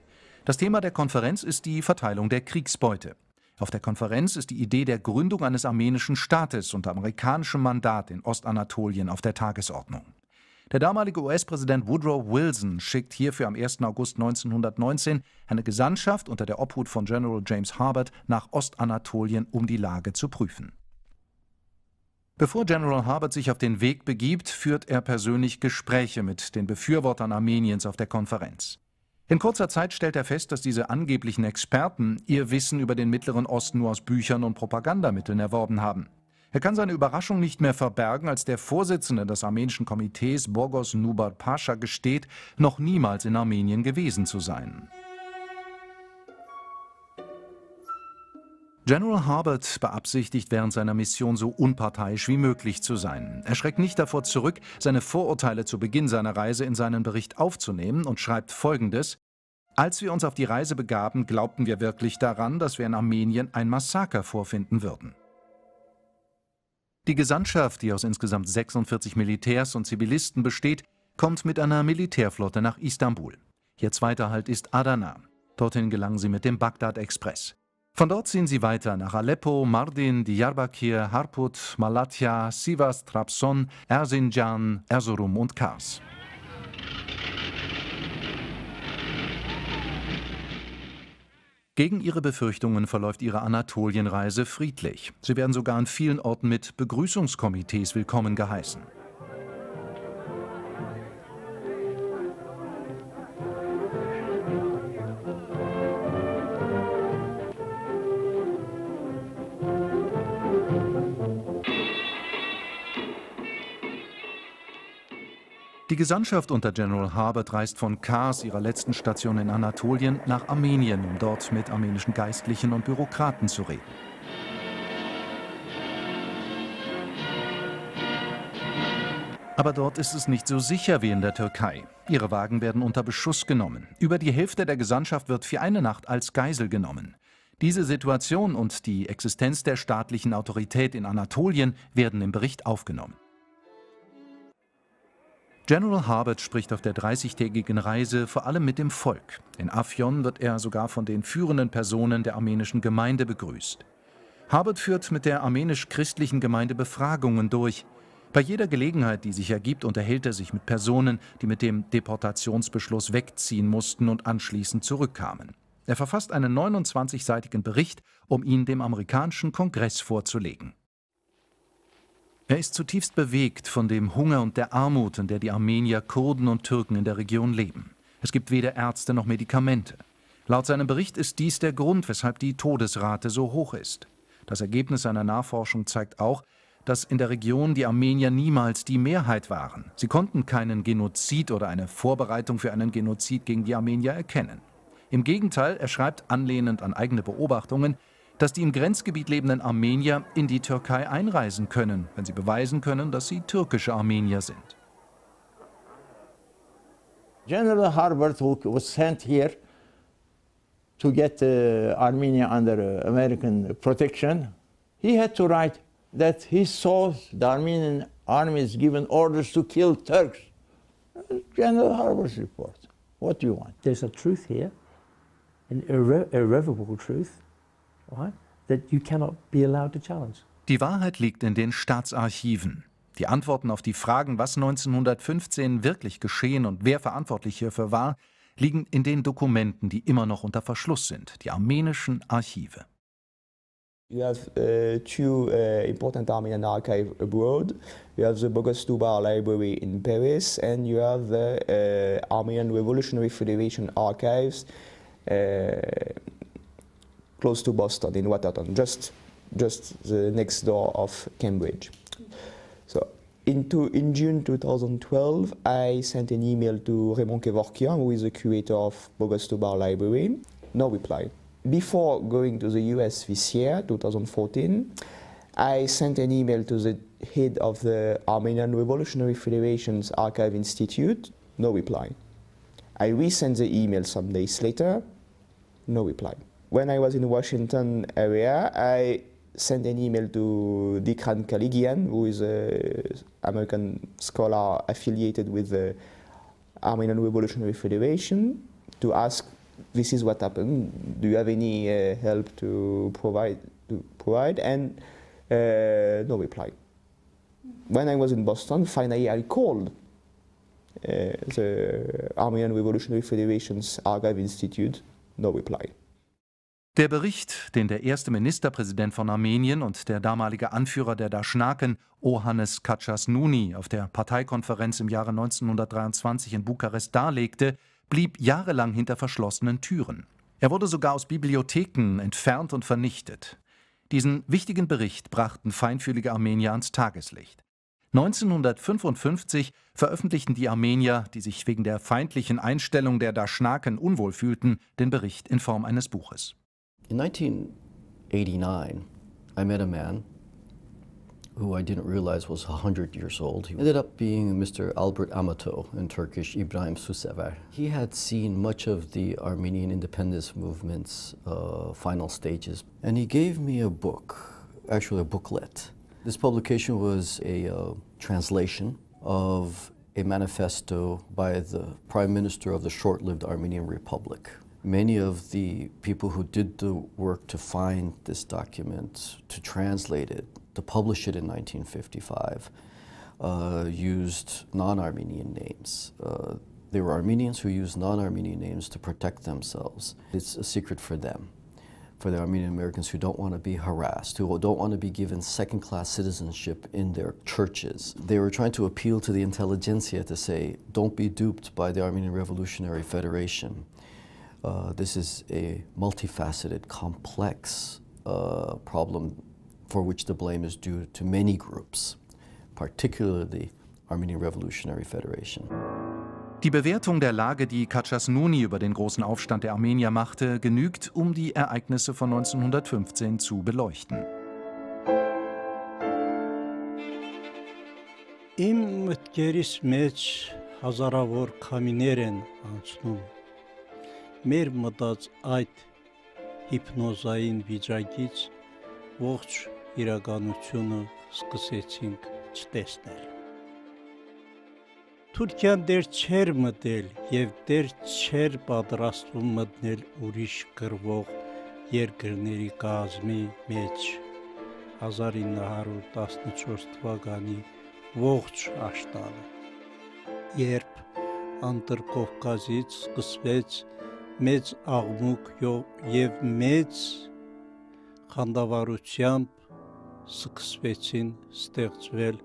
Das Thema der Konferenz ist die Verteilung der Kriegsbeute. Auf der Konferenz ist die Idee der Gründung eines armenischen Staates unter amerikanischem Mandat in Ostanatolien auf der Tagesordnung. Der damalige US-Präsident Woodrow Wilson schickt hierfür am 1. August 1919 eine Gesandtschaft unter der Obhut von General James Harbert nach Ostanatolien, um die Lage zu prüfen. Bevor General Harbert sich auf den Weg begibt, führt er persönlich Gespräche mit den Befürwortern Armeniens auf der Konferenz. In kurzer Zeit stellt er fest, dass diese angeblichen Experten ihr Wissen über den Mittleren Osten nur aus Büchern und Propagandamitteln erworben haben. Er kann seine Überraschung nicht mehr verbergen, als der Vorsitzende des armenischen Komitees, Borgos Nubar Pascha, gesteht, noch niemals in Armenien gewesen zu sein. General Harbert beabsichtigt während seiner Mission so unparteiisch wie möglich zu sein. Er schreckt nicht davor zurück, seine Vorurteile zu Beginn seiner Reise in seinen Bericht aufzunehmen und schreibt folgendes Als wir uns auf die Reise begaben, glaubten wir wirklich daran, dass wir in Armenien ein Massaker vorfinden würden. Die Gesandtschaft, die aus insgesamt 46 Militärs und Zivilisten besteht, kommt mit einer Militärflotte nach Istanbul. Ihr zweiter Halt ist Adana. Dorthin gelangen sie mit dem Bagdad-Express. Von dort ziehen sie weiter nach Aleppo, Mardin, Diyarbakir, Harput, Malatya, Sivas, Trabzon, Erzincan, Erzurum und Kars. Gegen ihre Befürchtungen verläuft ihre Anatolienreise friedlich. Sie werden sogar an vielen Orten mit Begrüßungskomitees willkommen geheißen. Die Gesandtschaft unter General Harbert reist von Kars, ihrer letzten Station in Anatolien, nach Armenien, um dort mit armenischen Geistlichen und Bürokraten zu reden. Aber dort ist es nicht so sicher wie in der Türkei. Ihre Wagen werden unter Beschuss genommen. Über die Hälfte der Gesandtschaft wird für eine Nacht als Geisel genommen. Diese Situation und die Existenz der staatlichen Autorität in Anatolien werden im Bericht aufgenommen. General Harbert spricht auf der 30-tägigen Reise vor allem mit dem Volk. In Afyon wird er sogar von den führenden Personen der armenischen Gemeinde begrüßt. Harbert führt mit der armenisch-christlichen Gemeinde Befragungen durch. Bei jeder Gelegenheit, die sich ergibt, unterhält er sich mit Personen, die mit dem Deportationsbeschluss wegziehen mussten und anschließend zurückkamen. Er verfasst einen 29-seitigen Bericht, um ihn dem amerikanischen Kongress vorzulegen. Er ist zutiefst bewegt von dem Hunger und der Armut, in der die Armenier, Kurden und Türken in der Region leben. Es gibt weder Ärzte noch Medikamente. Laut seinem Bericht ist dies der Grund, weshalb die Todesrate so hoch ist. Das Ergebnis seiner Nachforschung zeigt auch, dass in der Region die Armenier niemals die Mehrheit waren. Sie konnten keinen Genozid oder eine Vorbereitung für einen Genozid gegen die Armenier erkennen. Im Gegenteil, er schreibt anlehnend an eigene Beobachtungen, dass die im Grenzgebiet lebenden Armenier in die Türkei einreisen können, wenn sie beweisen können, dass sie türkische Armenier sind. General Harbert was sent here to get uh, Armenia under uh, American protection. He had to write that he saw the Armenian armies given orders to kill Turks. General Harbert's report. What do you want? There's a truth here, an irre irrevocable truth, Die Wahrheit liegt in den Staatsarchiven. Die Antworten auf die Fragen, was 1915 wirklich geschehen und wer verantwortlich hierfür war, liegen in den Dokumenten, die immer noch unter Verschluss sind, die armenischen Archive. You have uh, two uh, important Armenian archives abroad. You have the Bogos Dubar Library in Paris, and you have the uh, Armenian Revolutionary Federation archives uh, close to Boston in Watertown, just just the next door of Cambridge. So into, in June 2012, I sent an email to Raymond Kevorkian, who is the curator of Bogos Bar Library. No reply. Before going to the US this year, 2014, I sent an email to the head of the Armenian Revolutionary Federation's Archive Institute. No reply. I resent the email some days later. No reply. When I was in Washington area, I sent an email to Dikran Kaligian, who is an American scholar affiliated with the Armenian Revolutionary Federation, to ask, this is what happened, do you have any uh, help to provide? To provide? And uh, no reply. When I was in Boston, finally I called the Armenian Revolutionary Federation's Archive Institute, no reply. Der Bericht, den der erste Ministerpräsident von Armenien und der damalige Anführer der Daschnaken, Ohannes Kachasnuni, auf der Parteikonferenz im Jahre 1923 in Bukarest darlegte, blieb jahrelang hinter verschlossenen Türen. Er wurde sogar aus Bibliotheken entfernt und vernichtet. Diesen wichtigen Bericht brachten feinfühlige Armenier ans Tageslicht. 1955 veröffentlichten die Armenier, die sich wegen der feindlichen Einstellung der Daschnaken unwohl fühlten, den Bericht in Form eines Buches. In 1989, I met a man who I didn't realize was 100 years old. He ended up being Mr. Albert Amato, in Turkish Ibrahim Susever. He had seen much of the Armenian independence movement's uh, final stages, and he gave me a book, actually a booklet. This publication was a uh, translation of a manifesto by the Prime Minister of the short-lived Armenian Republic. Many of the people who did the work to find this document, to translate it, to publish it in 1955, uh, used non-Armenian names. Uh, they were Armenians who used non-Armenian names to protect themselves. It's a secret for them, for the Armenian Americans who don't want to be harassed, who don't want to be given second-class citizenship in their churches. They were trying to appeal to the intelligentsia to say, don't be duped by the Armenian Revolutionary Federation. Uh, this is a multifaceted, complex uh, problem for which the blame is due to many groups, particularly Armenian Revolutionary Federation. Die Bewertung der Lage, die Kachasnuni über den großen Aufstand der Armenier machte, genügt, um die Ereignisse von 1915 zu beleuchten. Իմ մտքերից մեջ հազարավոր քամիներ են անցնում մեր մտած այդ հիպնոզային վիճակից ողջ իրականությունը սկսեցինք չտեսնել։ Թուրքիան դեր չեր մտել եւ դեր չեր պատրաստվում մտնել ուրիշ գրվող երկրների կազմի մեջ 1914 թվականի ողջ աշտանը երբ Անտրկովկազից սկսվեց մեծ աղմուկ եւ մեծ խանդավառությամբ սկսվեցին ստեղծվել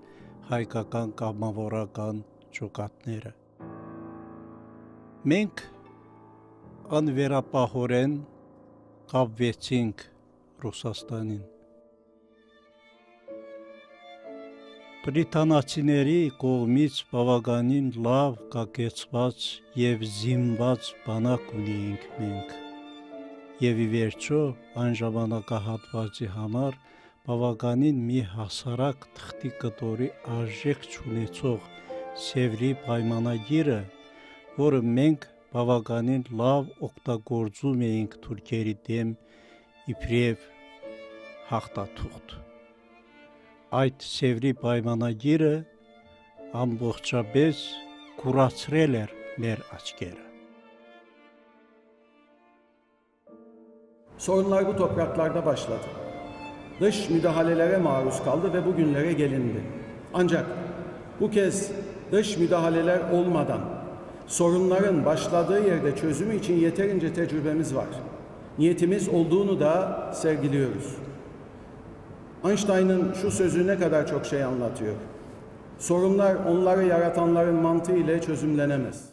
հայկական կամավորական ջոկատները։ Մենք անվերապահորեն կապվեցինք Ռուսաստանին։ Բրիտանացիների կողմից բավականին լավ կակեցված եւ զինված բանակ ունեինք մենք։ Եվ ի վերջո այն ժամանակահատվածի համար բավականին մի հասարակ թղթի կտորի արժեք չունեցող Սևրի պայմանագիրը, որը մենք բավականին լավ օգտագործում էինք թուրքերի դեմ իբրև հաղթաթուղթ այդ Սևրի պայմանագիրը ամբողջապես կուրացրել էր մեր աչքերը։ Sorunlar bu topraklarda başladı. Dış müdahalelere maruz kaldı ve bugünlere gelindi. Ancak bu kez dış müdahaleler olmadan sorunların başladığı yerde çözümü için yeterince tecrübemiz var. Niyetimiz olduğunu da sergiliyoruz. Einstein'ın şu sözü ne kadar çok şey anlatıyor. Sorunlar onları yaratanların mantığı ile çözümlenemez.